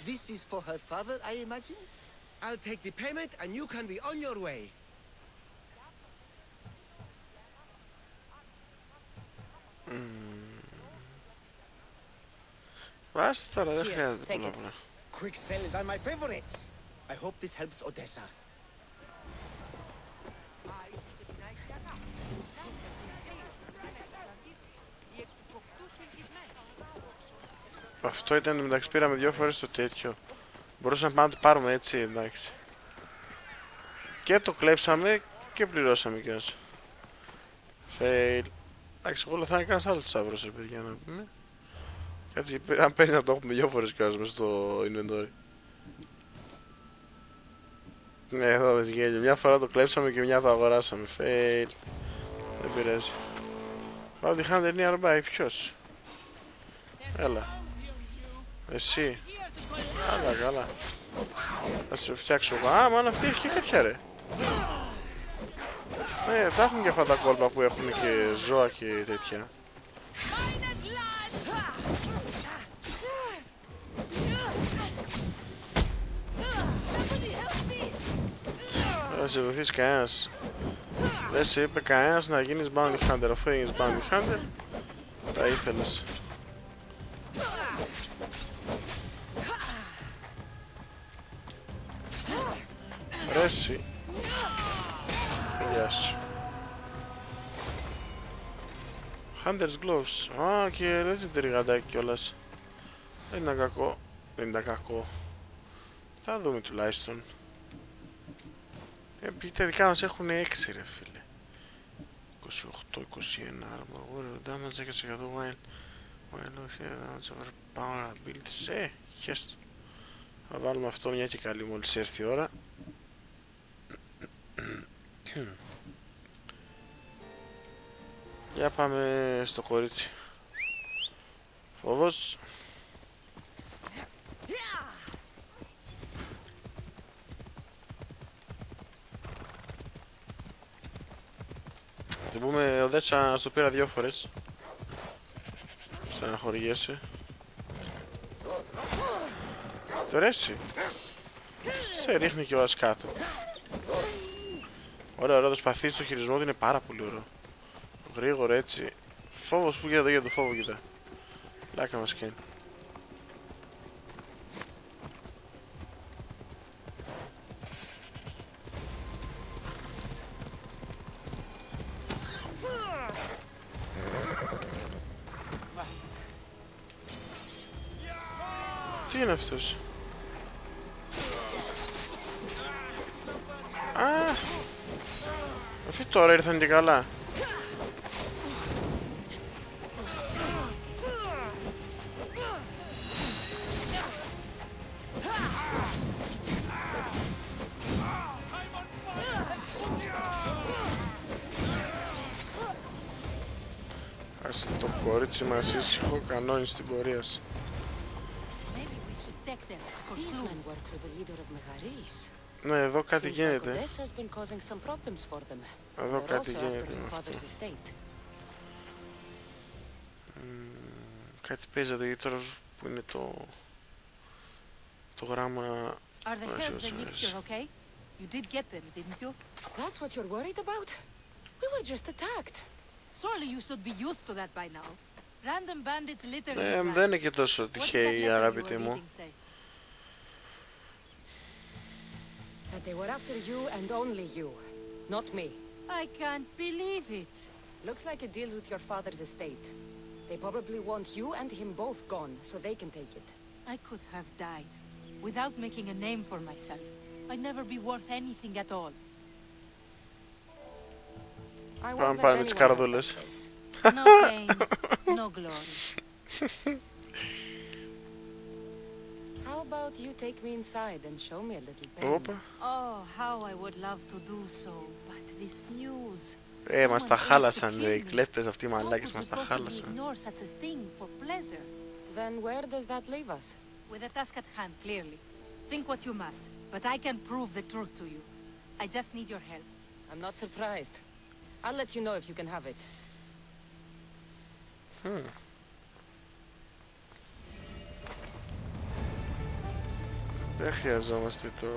This is for her father, I imagine? I'll take the payment and you can be on your way. Βάστα τώρα, δεν Here, χρειάζεται take πολλά it. πολλά. Quick sales are my favorites. I hope this helps Odessa. Αυτό ήταν μεταξύ πήραμε δύο φορές το τέτοιο. Μπορούσαμε να πάμε να το πάρουμε έτσι, εντάξει. Και το κλέψαμε και πληρώσαμε κιόλας. Fail. Εντάξει, εγώ θα είναι κανένας άλλος τσάβρος, ρε παιδιά, να πούμε. Κάτσε, αν παίζει να το έχουμε δύο φορές κιόλας μέσα στο inventory. Ναι, εδώ δες γέλιο. Μια φορά το κλέψαμε και μια το αγοράσαμε. Fail. Δεν πειράζει. Πάω τη Hunter nearby, ποιος; Έλα. Εσύ. Καλά, καλά. Θα σε φτιάξω εγώ. Α, μάνα αυτή έχει και τέτοια ρε. Ναι, θα έχουν και αυτά τα κόλπα που έχουν και ζώα και τέτοια. Δεν σε βοηθήσει κανένας. Δεν σε είπε κανένας να γίνεις bounty hunter. Αφού έγινες bounty hunter, τα ήθελες. Ρε εσύ. Γεια σου. Hunter's Gloves. Α, και Legendary γαντάκι κιόλας. Δεν ήταν κακό. Δεν ήταν κακό. Θα δούμε τουλάχιστον. Ε, τα δικά μας έχουν 6 ρε φίλε. 28-21 armor. War damage 10% while. While όχι damage over power abilities. Ε, χέστο. Θα βάλουμε αυτό μια και καλή μόλις έρθει η ώρα. Για πάμε στο κορίτσι. Φόβος. Θα πούμε, ο Δέσσα στο πήρα δύο φορές. Στεναχωριέσαι. Το ρέσει. Σε ρίχνει και ο κάτω. Ωραίο, ωραίο το σπαθί στο χειρισμό του είναι πάρα πολύ ωραίο. Γρήγορο έτσι. Φόβος που γίνεται για το φόβο, κοίτα. Λάκα μας κάνει. Τώρα ήρθαν και καλά. Ας το κορίτσι μας ήσυχο κανόνι στην πορεία σου. Maybe we should take them for These men clues. work for the leader of Megaris. Ναι, εδώ κάτι γίνεται. Εδώ κάτι γίνεται. Κάτι παίζεται γιατί τώρα που είναι το. το γράμμα. Ναι, δεν είναι και τόσο τυχαίοι οι αγαπητοί μου. That they were after you and only you, not me. I can't believe it. Looks like it deals with your father's estate. They probably want you and him both gone, so they can take it. I could have died without making a name for myself. I'd never be worth anything at all. I Πάμε won't let πάλι με τις anyone have καρδούλες. that place. No pain, no glory. How about you take me inside and show me a little pain? Όπα. Oh, how I would love to do so, but this news. Ε, μας τα Someone else to χάλασαν kill ρε, οι me. κλέφτες αυτοί οι How μαλάκες could μας we τα possibly χάλασαν. ignore such a thing for pleasure? Then where does that leave us? With a task at hand, clearly. Think what you must, but I can prove the truth to you. I just need your help. I'm not surprised. I'll let you know if you can have it. Δεν χρειαζόμαστε το...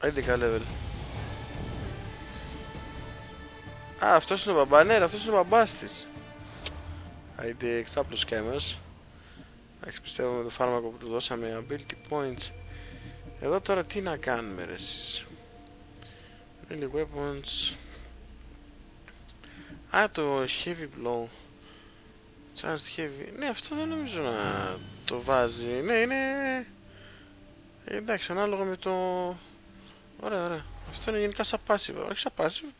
11 level. Α, αυτός είναι ο μπαμπά, ναι, ρε, αυτός είναι ο μπαμπάς της. ID εξάπλος καίμος. Εντάξει, πιστεύω με το φάρμακο που του δώσαμε ability points. Εδώ τώρα τι να κάνουμε ρε εσείς; Melee weapons. Α, το heavy blow. Charged heavy. Ναι, αυτό δεν νομίζω να το βάζει. Ναι, είναι... Ε, εντάξει, ανάλογα με το... Ωραία, ωραία. Αυτό είναι γενικά σαν passive. Όχι σαν passive.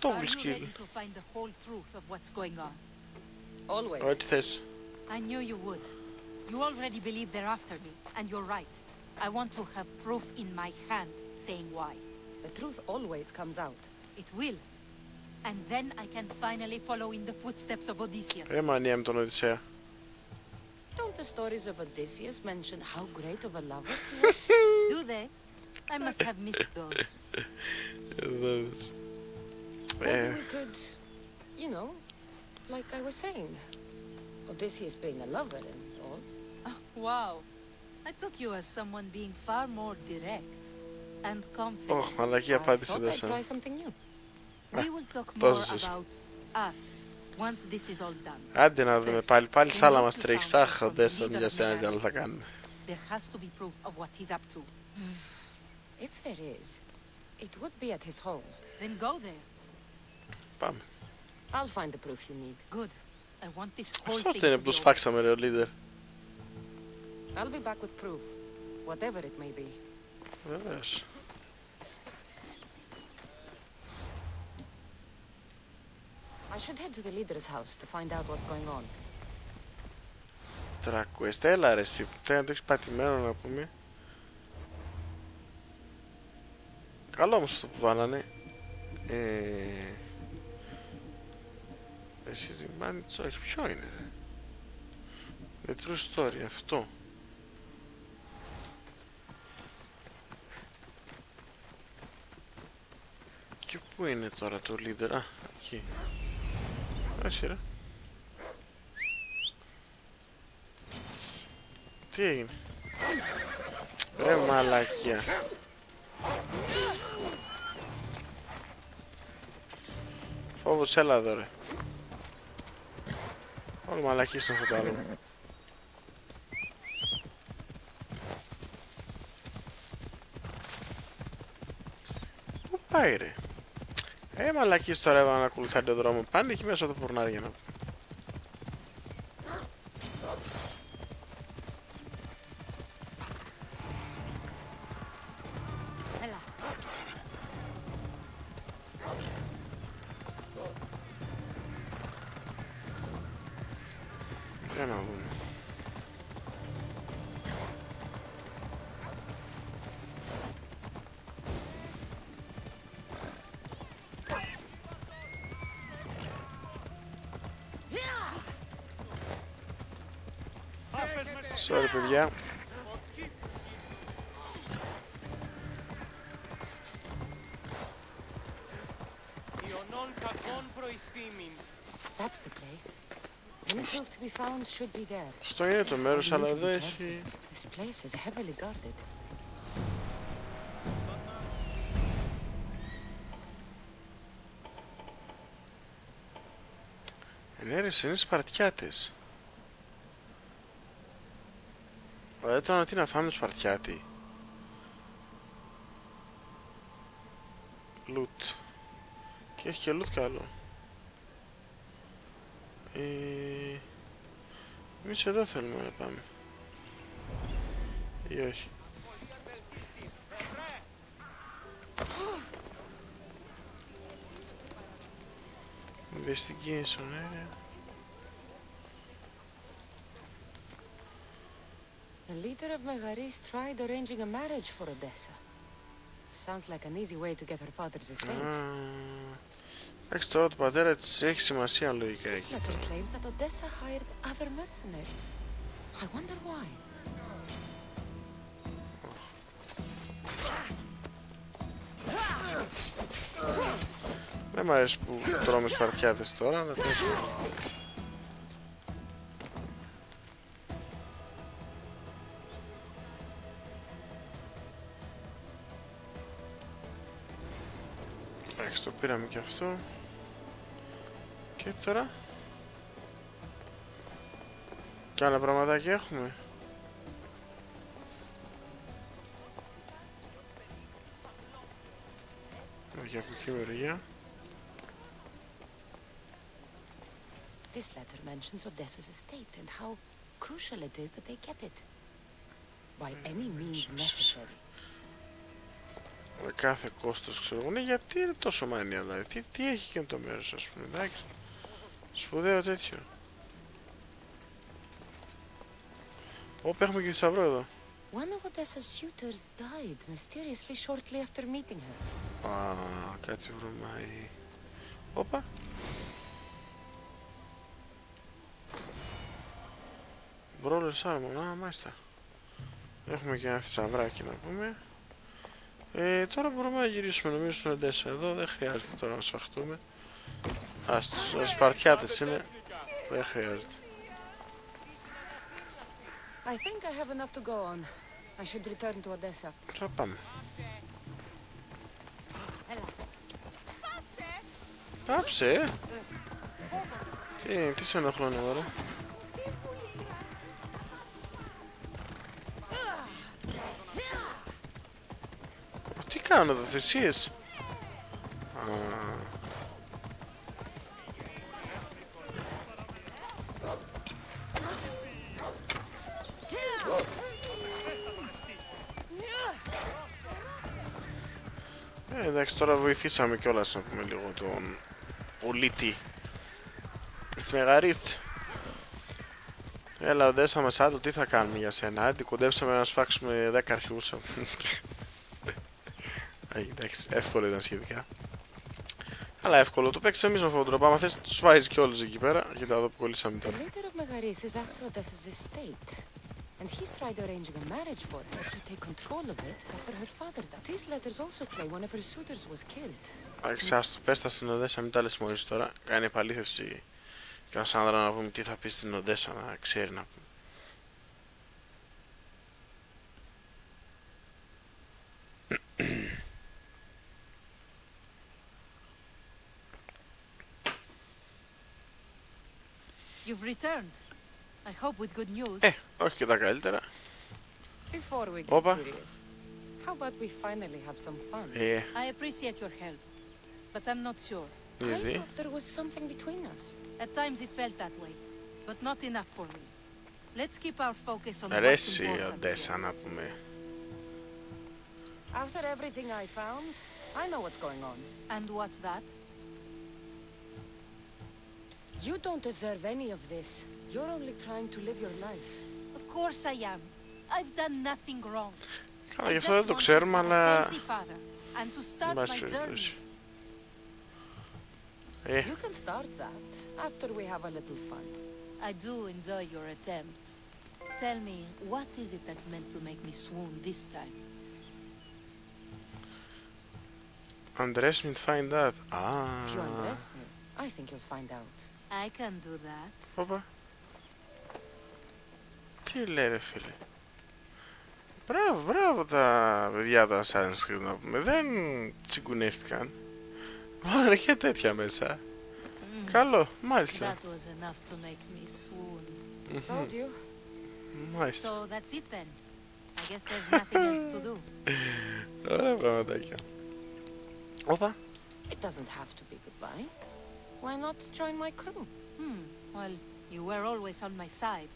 Are Double you skill. ready to find the whole truth of what's going on? Always. Ό,τι θες. I knew you would. You already believe they're after me, and you're right. I want to have proof in my hand saying why. The truth always comes out. It will. And then I can finally follow in the footsteps of Odysseus. Ε, μανία με τον Οδυσσέα. Don't the stories of Odysseus mention how great of a lover? Do they? I must have missed those. Maybe Ε, we could, you know, like I was saying, Odysseus being a lover and all. Oh, wow. I took you as someone being far more direct and confident. Ωχ, μαλακή I απάντηση thought I'd δώσα. try something new. We will talk more Τόσες. about us once this is all done. Άντε να δούμε First, πάλι. Πάλι we σάλα need μας to τρέχεις. find out Αχ, from the Οντέσσα, leader για of σένα τι άλλο θα Megaris. κάνουμε. There has to be proof of what he's up to. If there is, it would be at his home. Then go there. Πάμε. I'll find the proof you need. Good. I want this whole Αυτό thing είναι to που be τους over. φάξαμε ρε ο leader. I'll be back with proof, whatever it may be. Βεβαίως. I should head to the leader's house to find out what's going on. Τρακουέστ, έλα ρε εσύ. Πρέπει να το έχεις πατημένο να πούμε. Καλό όμως αυτό που βάλανε. Ε... Εσύ Ζιμπάνιτς, όχι, ποιο είναι ρε. The true story, αυτό. Και πού είναι τώρα το leader, α, εκεί. Όχι ρε. Τι έγινε; Ρε μαλακία. Φόβος έλα εδώ ρε. Όλοι μαλακίες είναι αυτό το άλλο. Πού πάει ρε; Ε μαλακίες τώρα έβαλα να ακολουθάει τον δρόμο. Πάνε εκεί μέσα το πουρνάδι για να παιδιά. Στο είναι το μέρος, αλλά εδώ έχει... Ενέρεση είναι Σπαρτιάτες. Δεν τώρα τι να φάμε Σπαρτιάτη. Λουτ. Και έχει και λουτ καλό. Ε, εμείς εδώ θέλουμε να πάμε. Ή όχι. Investigation, ε. The leader of Megaris tried arranging a marriage for Odessa. Sounds like an easy way to get her father's estate. Α, Εντάξει τώρα του πατέρα της έχει σημασία λογικά This εκεί. letter claims that Odessa hired other mercenaries. I wonder why. Δεν μ' αρέσει που τρώμε σπαρτιάτες τώρα, αλλά τέλος το πήραμε και αυτό. Και τώρα... Και άλλα πραγματάκια έχουμε. Όχι από εκεί μεριά. This letter mentions Odessa's estate and how crucial it is that they get it. By any means necessary. Με κάθε κόστος ξέρω εγώ. Ναι, γιατί είναι τόσο μανία δηλαδή. Τι, τι έχει και το μέρος ας πούμε. Εντάξει. Σπουδαίο τέτοιο. Όπου έχουμε και θησαυρό εδώ. One of Odessa's suitors died mysteriously shortly after meeting her. Α, κάτι βρωμάει. Όπα. Brawler Salmon, α, μάλιστα. Έχουμε και ένα θησαυράκι να πούμε. Ε, τώρα μπορούμε να γυρίσουμε νομίζω στον Εντέσσα εδώ, δεν χρειάζεται τώρα να σφαχτούμε. Α, στους Σπαρτιάτες είναι, δεν χρειάζεται. I think I have enough to go on. I should return to Odessa. Θα πάμε. Πάψε, ε. Τι, τι σε ενοχλώνει τώρα. Κάνω εδώ, θυσίες. Α. Ε, εντάξει, τώρα βοηθήσαμε κιόλας να πούμε λίγο τον πολίτη. Στη Μεγαρίτ. Έλα, οντέσα μας άντω, τι θα κάνουμε για σένα. Άντι, κοντέψαμε να σφάξουμε 10 αρχιούς. Ε, εντάξει, εύκολο ήταν σχετικά. Αλλά εύκολο, το παίξεις εμείς με αυτόν τον τρόπο. Άμα θες, τους βάζεις και όλους εκεί πέρα. Κοίτα εδώ που κολλήσαμε The τώρα. leader of Megaris is after Odessa's estate. And he's tried arranging a marriage for her to take control of it after her father died. These letters also claim one of her suitors was killed. Εντάξει, άστο, πες τα στην Οδέσσα, μην τα λες μόλις τώρα. Κάνει επαλήθευση κανένας άνδρας να πούμε τι θα πει στην Οδέσσα, να ξέρει να πούμε. You've returned. I hope with good news. Ε, όχι και τα καλύτερα. Before we get Opa. serious, how about we finally have some fun? Ε, I appreciate your help, but I'm not sure. I ήδη. thought there was something between us. At times it felt that way, but not enough for me. Let's keep our focus on what's Αρέσει η important Οδέσσα here. να πούμε. After everything I found, I know what's going on. And what's that? You don't deserve any of this. You're only trying to live your life. Of course I am. I've done nothing wrong. Καλά, I γι' αυτό just δεν το want to ξέρουμε, have a αλλά... healthy father and to Εν start πάση my journey. περιπτώσει. Ε, You can start that after we have a little fun. I do enjoy your attempts. Tell me, what is it that's meant to make me swoon this time? underestimate find out. Α, If you undress me, I think you'll find out. I can do that. Όπα. Τι λέει ρε φίλε. Μπράβο, μπράβο τα παιδιά των Sanskrit να πούμε. Δεν τσιγκουνεύτηκαν. Βάλανε και τέτοια μέσα. Καλό, μάλιστα. That was enough to make me swoon. Told you. Μάλιστα. So that's it then. I guess there's nothing else to do. Ωραία πραγματάκια. Όπα. It doesn't have to be goodbye. Why not join my crew? Hmm. Well, you were always on my side.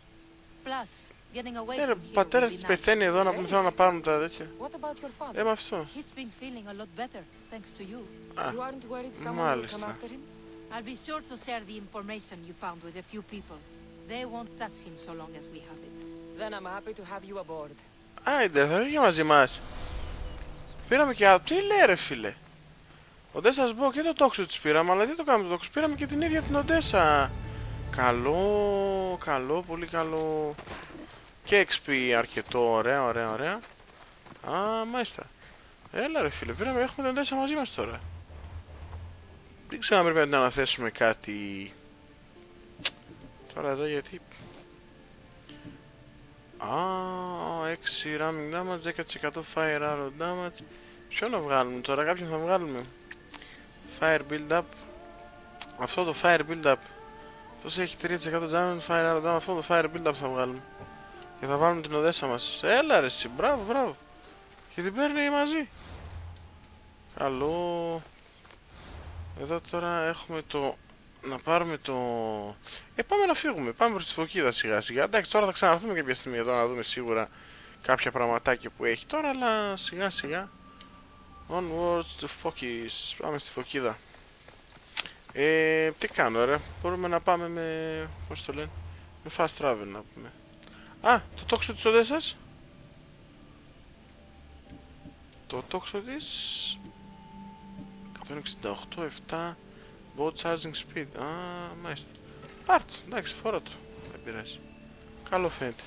Plus, getting away Ναι, ρε, from here πατέρα would be της nice. πεθαίνει εδώ να πούμε θέλω να πάρουν τα τέτοια. What about your father? Ε, με αυτό. He's been feeling a lot better, thanks to you. Α, you aren't worried someone will come μάλιστα. after him? I'll be sure to share the information you found with a few people. They won't touch him so long as we have it. Then I'm happy to have you aboard. Άιντε, θα βγει μαζί μας. Πήραμε και άλλο. Τι λέει ρε φίλε. Οντέσα Μπο και το τόξο της πήραμε, αλλά δεν το κάνουμε το τόξο. Πήραμε και την ίδια την Οντέσα. Καλό, καλό, πολύ καλό. Και XP αρκετό, ωραία, ωραία, ωραία. Α, μάλιστα. Έλα ρε φίλε, πήραμε, έχουμε την Οντέσα μαζί μας τώρα. Δεν ξέρω αν πρέπει να αναθέσουμε κάτι. Τώρα εδώ γιατί; Α, 6 ramming damage, 10% fire arrow damage. Ποιο να βγάλουμε τώρα, κάποιον θα βγάλουμε. Fire build up. Αυτό το fire build up. Αυτό έχει 3% damage, fire arrow damage. Αυτό το fire build up θα βγάλουμε. Και θα βάλουμε την οδέσα μας. Έλα ρε εσύ, μπράβο, μπράβο. Και την παίρνει μαζί. Καλό. Εδώ τώρα έχουμε το να πάρουμε το... Ε, πάμε να φύγουμε. Πάμε προς τη Φωκίδα σιγά σιγά. Εντάξει, τώρα θα ξαναρθούμε κάποια στιγμή εδώ να δούμε σίγουρα κάποια πραγματάκια που έχει τώρα, αλλά σιγά σιγά. Onwards to Focus. Πάμε στη Φωκίδα. Ε, τι κάνω ρε; Μπορούμε να πάμε με... Πώς το λένε. Με fast travel να πούμε. Α, το τόξο της Οδέσσας. Το τόξο της... 168, 7... Boat charging speed. Α, μάλιστα. Πάρ' το, εντάξει, φόρα το. Δεν πειράζει. Καλό φαίνεται.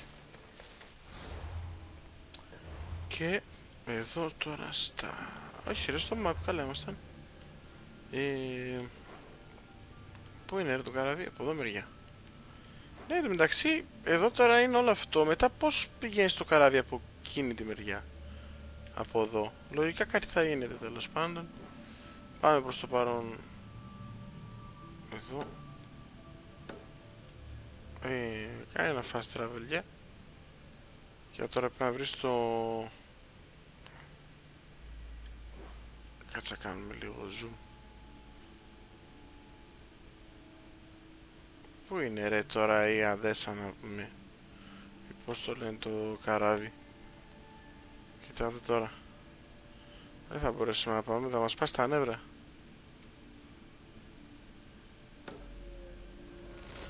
Και εδώ τώρα στα... Όχι ρε, στο map καλά ήμασταν. Ε... Πού είναι ρε το καράβι, από εδώ μεριά. Ναι, εν τω μεταξύ, εδώ τώρα είναι όλο αυτό. Μετά πώς πηγαίνεις στο καράβι από εκείνη τη μεριά; Από εδώ. Λογικά κάτι θα γίνεται τέλος πάντων. Πάμε προς το παρόν εδώ ε, κάνει ένα fast travel για και τώρα πρέπει να βρεις το κάτσε να κάνουμε λίγο zoom Πού είναι ρε τώρα η Αδέσα να πούμε; Πώς το λένε το καράβι; Κοιτάτε τώρα Δεν θα μπορέσουμε να πάμε Θα μας πάει στα νεύρα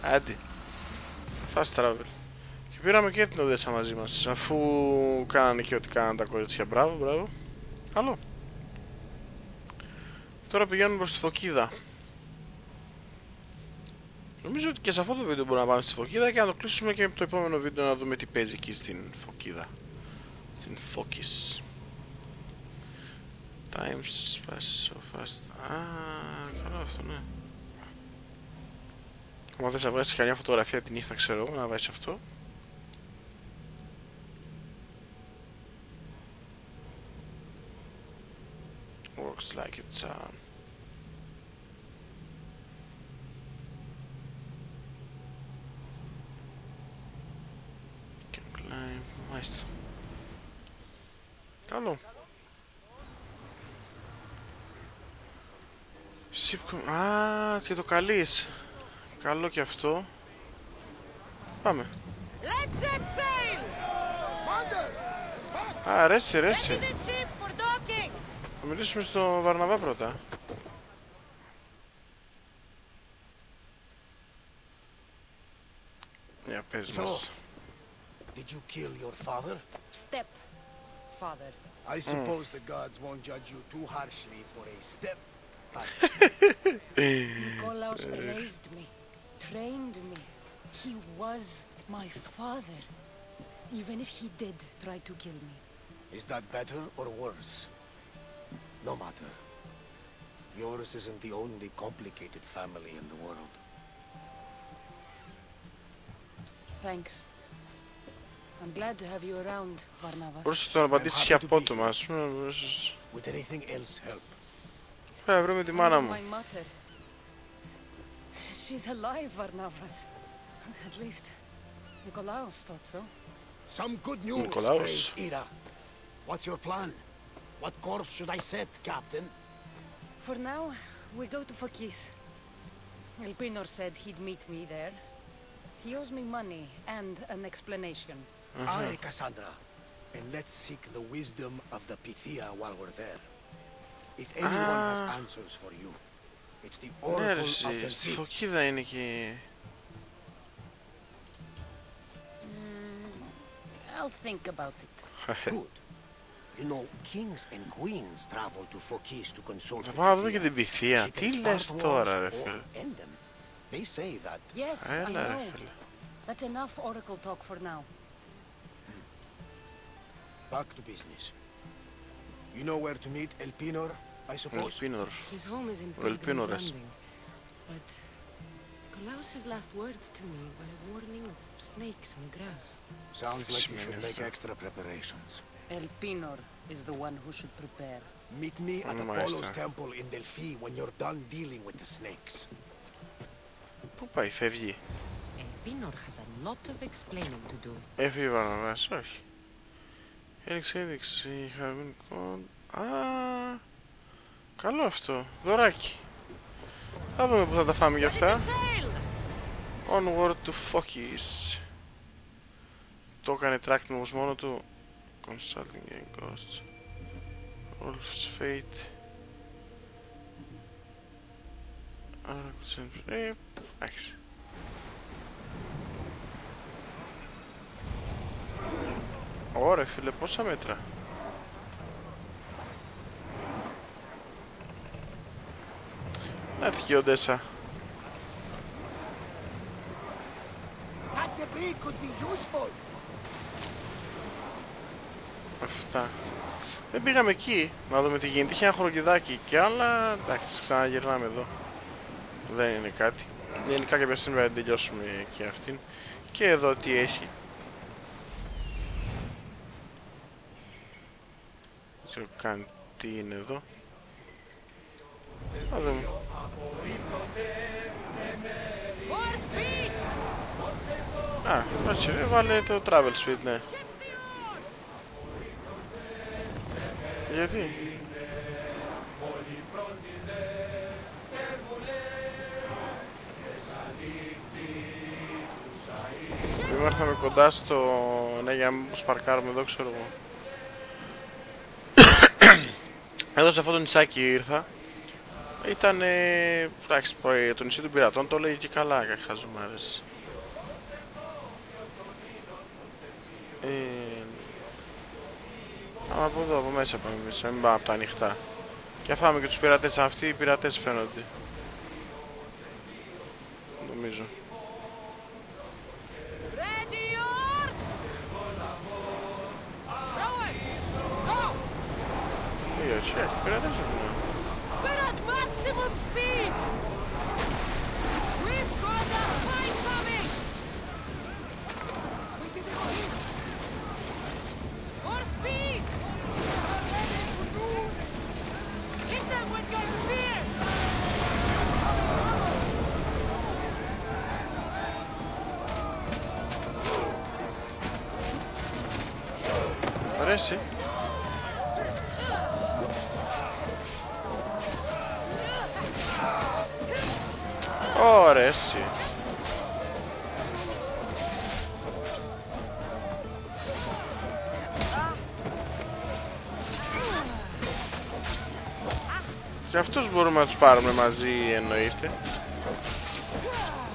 Άντε. Fast travel. Και πήραμε και την Οδέσσα μαζί μας, αφού κάνανε και ό,τι κάνανε τα κορίτσια. Μπράβο, μπράβο. Καλό. Τώρα πηγαίνουμε προς τη Φωκίδα. Νομίζω ότι και σε αυτό το βίντεο μπορούμε να πάμε στη Φωκίδα και να το κλείσουμε και το επόμενο βίντεο να δούμε τι παίζει εκεί στην Φωκίδα. Στην Focus. Times pass so fast. Α, καλό αυτό, ναι. Αν θες να βγάλεις καμιά φωτογραφία τη νύχτα, ξέρω εγώ, να βάζεις αυτό. Works like it's uh... Can climb, μάλιστα. Καλό. Ship... Α, και το καλείς. Καλό και αυτό. Πάμε. Let's set sail! Α, ρέσει, ρέσει. Θα μιλήσουμε στο Βαρναβά πρώτα. Για πες μας. Did you kill your father? Step, father. I suppose the gods won't judge you too harshly for a step. Nikolaos raised me, trained me. He was my father. Even if he did try to kill me. Is that better or worse? No matter. Yours isn't the only complicated family in the world. Thanks. I'm glad to have you around, Varnavas. Μπορούσες το να απαντήσεις και απότομα, ας πούμε. μπορούσες- Would anything else help? Πρέπει να βρούμε τη μάνα μου. My mother. she's alive, Varnavas. At least, Nikolaos thought so. Some good news, Nikolaos. Praise Ira. What's your plan? What course should I set, Captain? For now, we go to Fakis. Elpinor said he'd meet me there. He owes me money and an explanation. Aye, Cassandra. And let's seek the wisdom of the Pythia while we're there. If anyone has Ah. answers for you, it's the Ναι, ρε, Oracle of εσύ, the στη Sea. φωκίδα είναι και... I'll think about it. Good. You know, kings and queens travel to Phokis to consult Θα the πάμε να δούμε και Pythia. την πυθία. She Τι can λες start τώρα, wars ρε or φίλε. end them. They say that Yes, I Έλα, ρε know. φίλε. That's enough oracle talk for now. back to business. You know where to meet Elpinor, I suppose? Ελπίνορ. His home is in Well, Pilgrim's Pinores. Landing. But Nikolaos's last words to me were a warning of snakes in the grass. Sounds like you should Σημαίνει make αυτό. extra preparations. Elpinor is the one who should prepare. Meet me at Mm, Apollo's Maestra. temple in Delphi when you're done dealing with the snakes. Πού πάει, φεύγει. Elpinor has a lot of explaining to do. Έφυγε ο Βαρναβάς, όχι. Έριξε έδειξη, χαρμενικό... Α, καλό αυτό, δωράκι. Θα δούμε που θα τα φάμε για αυτά. Onward to Focus. Το έκανε track όμως μόνο του. Consulting and Ghosts. Wolf's Fate. Oracle's and... Ε, εντάξει. Ωραία φίλε, πόσα μέτρα. Να έρθει και η Οντέσα. That debris could be useful. Αυτά. Δεν πήγαμε εκεί να δούμε τι γίνεται. Είχε ένα χωροκυδάκι και άλλα. Εντάξει, ξαναγυρνάμε εδώ. Δεν είναι κάτι. Γενικά κάποια στιγμή θα τελειώσουμε και αυτήν. Και εδώ τι έχει. Δεν ξέρω καν τι είναι εδώ. Θα δούμε. Α, έτσι, ε, βάλε το travel speed, ναι. Γιατί; Επειδή ήρθαμε κοντά στο... Ναι, για να μην σπαρκάρουμε εδώ, ξέρω εγώ. Εδώ σε αυτό το νησάκι ήρθα. Ήταν... Εντάξει, πω, το νησί των πειρατών το λέει και καλά, κάτι χαζομάρες. Ε, Άμα από εδώ, από μέσα πάμε εμείς, να μην πάμε από τα ανοιχτά. Και να φάμε και τους πειρατές, αυτοί οι πειρατές φαίνονται. Νομίζω. Ready yours! Rowers! Go! Ή όχι, ε, πειρατές δεν Αρέσει. Ωραία, εσύ. Και αυτούς μπορούμε να τους πάρουμε μαζί εννοείται.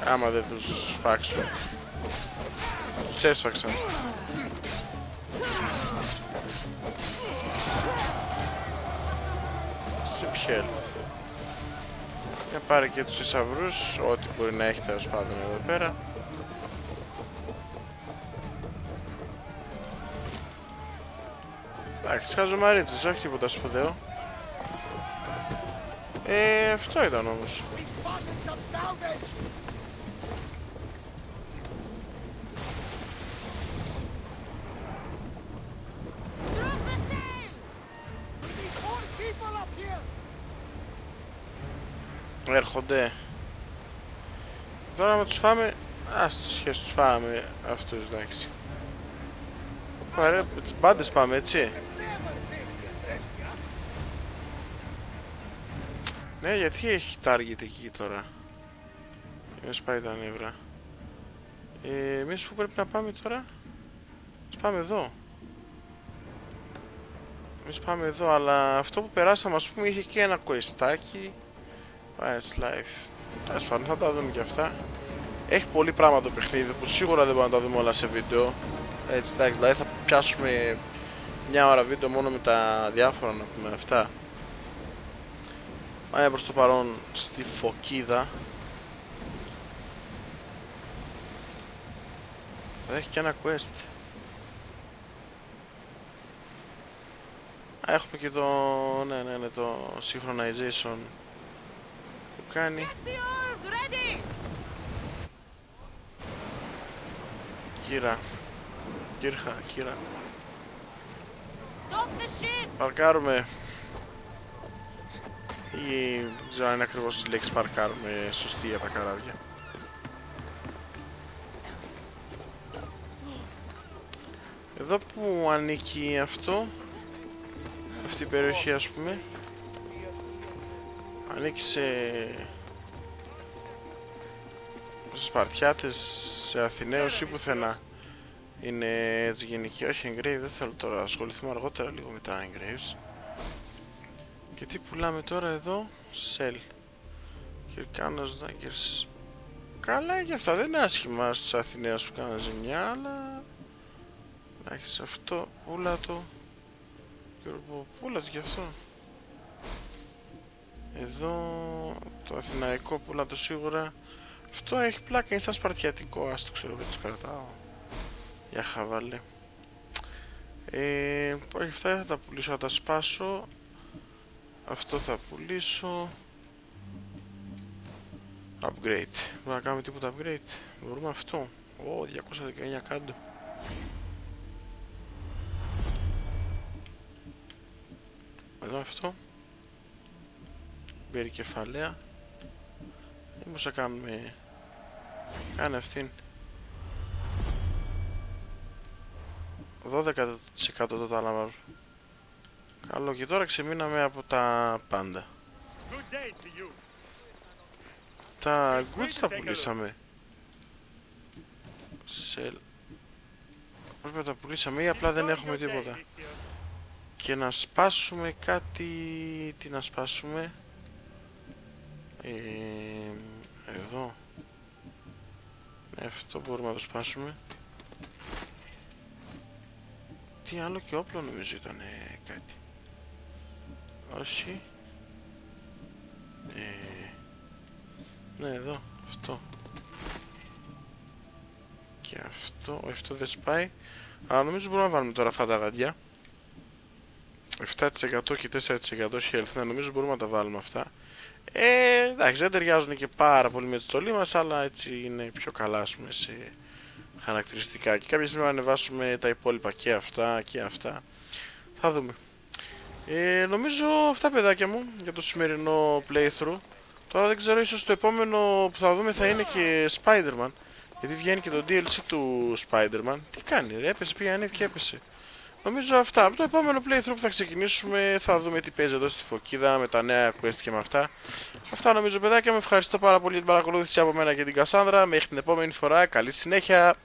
Άμα δεν τους φάξουν. Τους έσφαξαν. Health. Για πάρε και τους εισαυρούς, ό,τι μπορεί να έχει τέλος πάντων εδώ πέρα. Εντάξει, χαζομαρίτσες, όχι τίποτα σπουδαίο. Ε, αυτό ήταν όμως. Έρχονται. Τώρα με τους φάμε... Ας τους σχέσεις τους φάμε αυτούς, εντάξει. Παρέ, τις μπάντες πάμε, έτσι. Ναι, γιατί έχει target εκεί τώρα; Με σπάει τα νεύρα. Ε, εμείς που πρέπει να πάμε τώρα; Ας πάμε εδώ. Εμείς πάμε εδώ, αλλά αυτό που περάσαμε ας πούμε είχε και ένα questάκι. It's life. Τέλος πάντων θα τα δούμε και αυτά. Έχει πολύ πράγμα το παιχνίδι που σίγουρα δεν μπορούμε να τα δούμε όλα σε βίντεο. Έτσι εντάξει, δηλαδή θα πιάσουμε μια ώρα βίντεο μόνο με τα διάφορα να πούμε αυτά. Πάμε προς το παρόν στη Φωκίδα. Έχει και ένα quest. Α, έχουμε και το, ναι, ναι, ναι, το synchronization που κάνει. Κύρα. Κύρχα, κύρα. Παρκάρουμε. Ή δεν ξέρω αν είναι ακριβώς η λέξη παρκάρουμε σωστή για τα καράβια. Εδώ που ανήκει αυτό, αυτή η περιοχή ας πούμε, ανήκει σε, σε Σπαρτιάτες, σε Αθηναίους ή πουθενά. Είναι έτσι γενική, όχι engraved, δεν θέλω τώρα, ασχοληθούμε αργότερα λίγο με τα engraves. Και τι πουλάμε τώρα εδώ, sell. Κυρκάνος daggers. Καλά και αυτά, δεν είναι άσχημα στους Αθηναίους που κάνουν ζημιά, αλλά... έχεις αυτό, πουλά το. Πούλα το κι αυτό. Εδώ το αθηναϊκό πουλά το σίγουρα. Αυτό έχει πλάκα, είναι σαν σπαρτιατικό, ας το ξέρω, δεν το κρατάω. Για χαβάλε. Ε, όχι, αυτά θα τα πουλήσω, θα τα σπάσω. Αυτό θα πουλήσω. Upgrade. Μπορούμε να κάνουμε τίποτα upgrade; Μπορούμε αυτό. Ω, 219 κάτω. Εδώ αυτό. Μπέρει κεφαλαία. Δεν θα κάνουμε... Κάνε αυτήν. 12% το τάλαμαρ. Καλό και τώρα ξεμείναμε από τα πάντα. Τα goods τα πουλήσαμε. Σελ. Πρέπει να τα πουλήσαμε ή απλά δεν έχουμε τίποτα. Και να σπάσουμε κάτι... Τι να σπάσουμε; Ε, εδώ. Ναι, αυτό μπορούμε να το σπάσουμε. Τι άλλο και όπλο νομίζω ήταν κάτι. Όχι. Ε, ναι, εδώ. Αυτό. Και αυτό. Όχι, αυτό δεν σπάει. Αλλά νομίζω μπορούμε να βάλουμε τώρα αυτά τα γαντιά. 7% και 4% health. Ναι, νομίζω μπορούμε να τα βάλουμε αυτά. Ε, εντάξει, δεν ταιριάζουν και πάρα πολύ με τη στολή μας, αλλά έτσι είναι πιο καλά, ας πούμε, σε χαρακτηριστικά. Και κάποια στιγμή να ανεβάσουμε τα υπόλοιπα και αυτά και αυτά. Θα δούμε. Ε, νομίζω αυτά παιδάκια μου για το σημερινό playthrough. Τώρα δεν ξέρω, ίσως το επόμενο που θα δούμε θα είναι και Spider-Man. Γιατί βγαίνει και το DLC του Spider-Man. Τι κάνει, ρε, έπεσε, πήγε και έπεσε. Νομίζω αυτά. Από το επόμενο playthrough που θα ξεκινήσουμε θα δούμε τι παίζει εδώ στη Φωκίδα με τα νέα quest και με αυτά. Αυτά νομίζω παιδάκια μου. Ευχαριστώ πάρα πολύ για την παρακολούθηση από μένα και την Κασάνδρα. Μέχρι την επόμενη φορά. Καλή συνέχεια.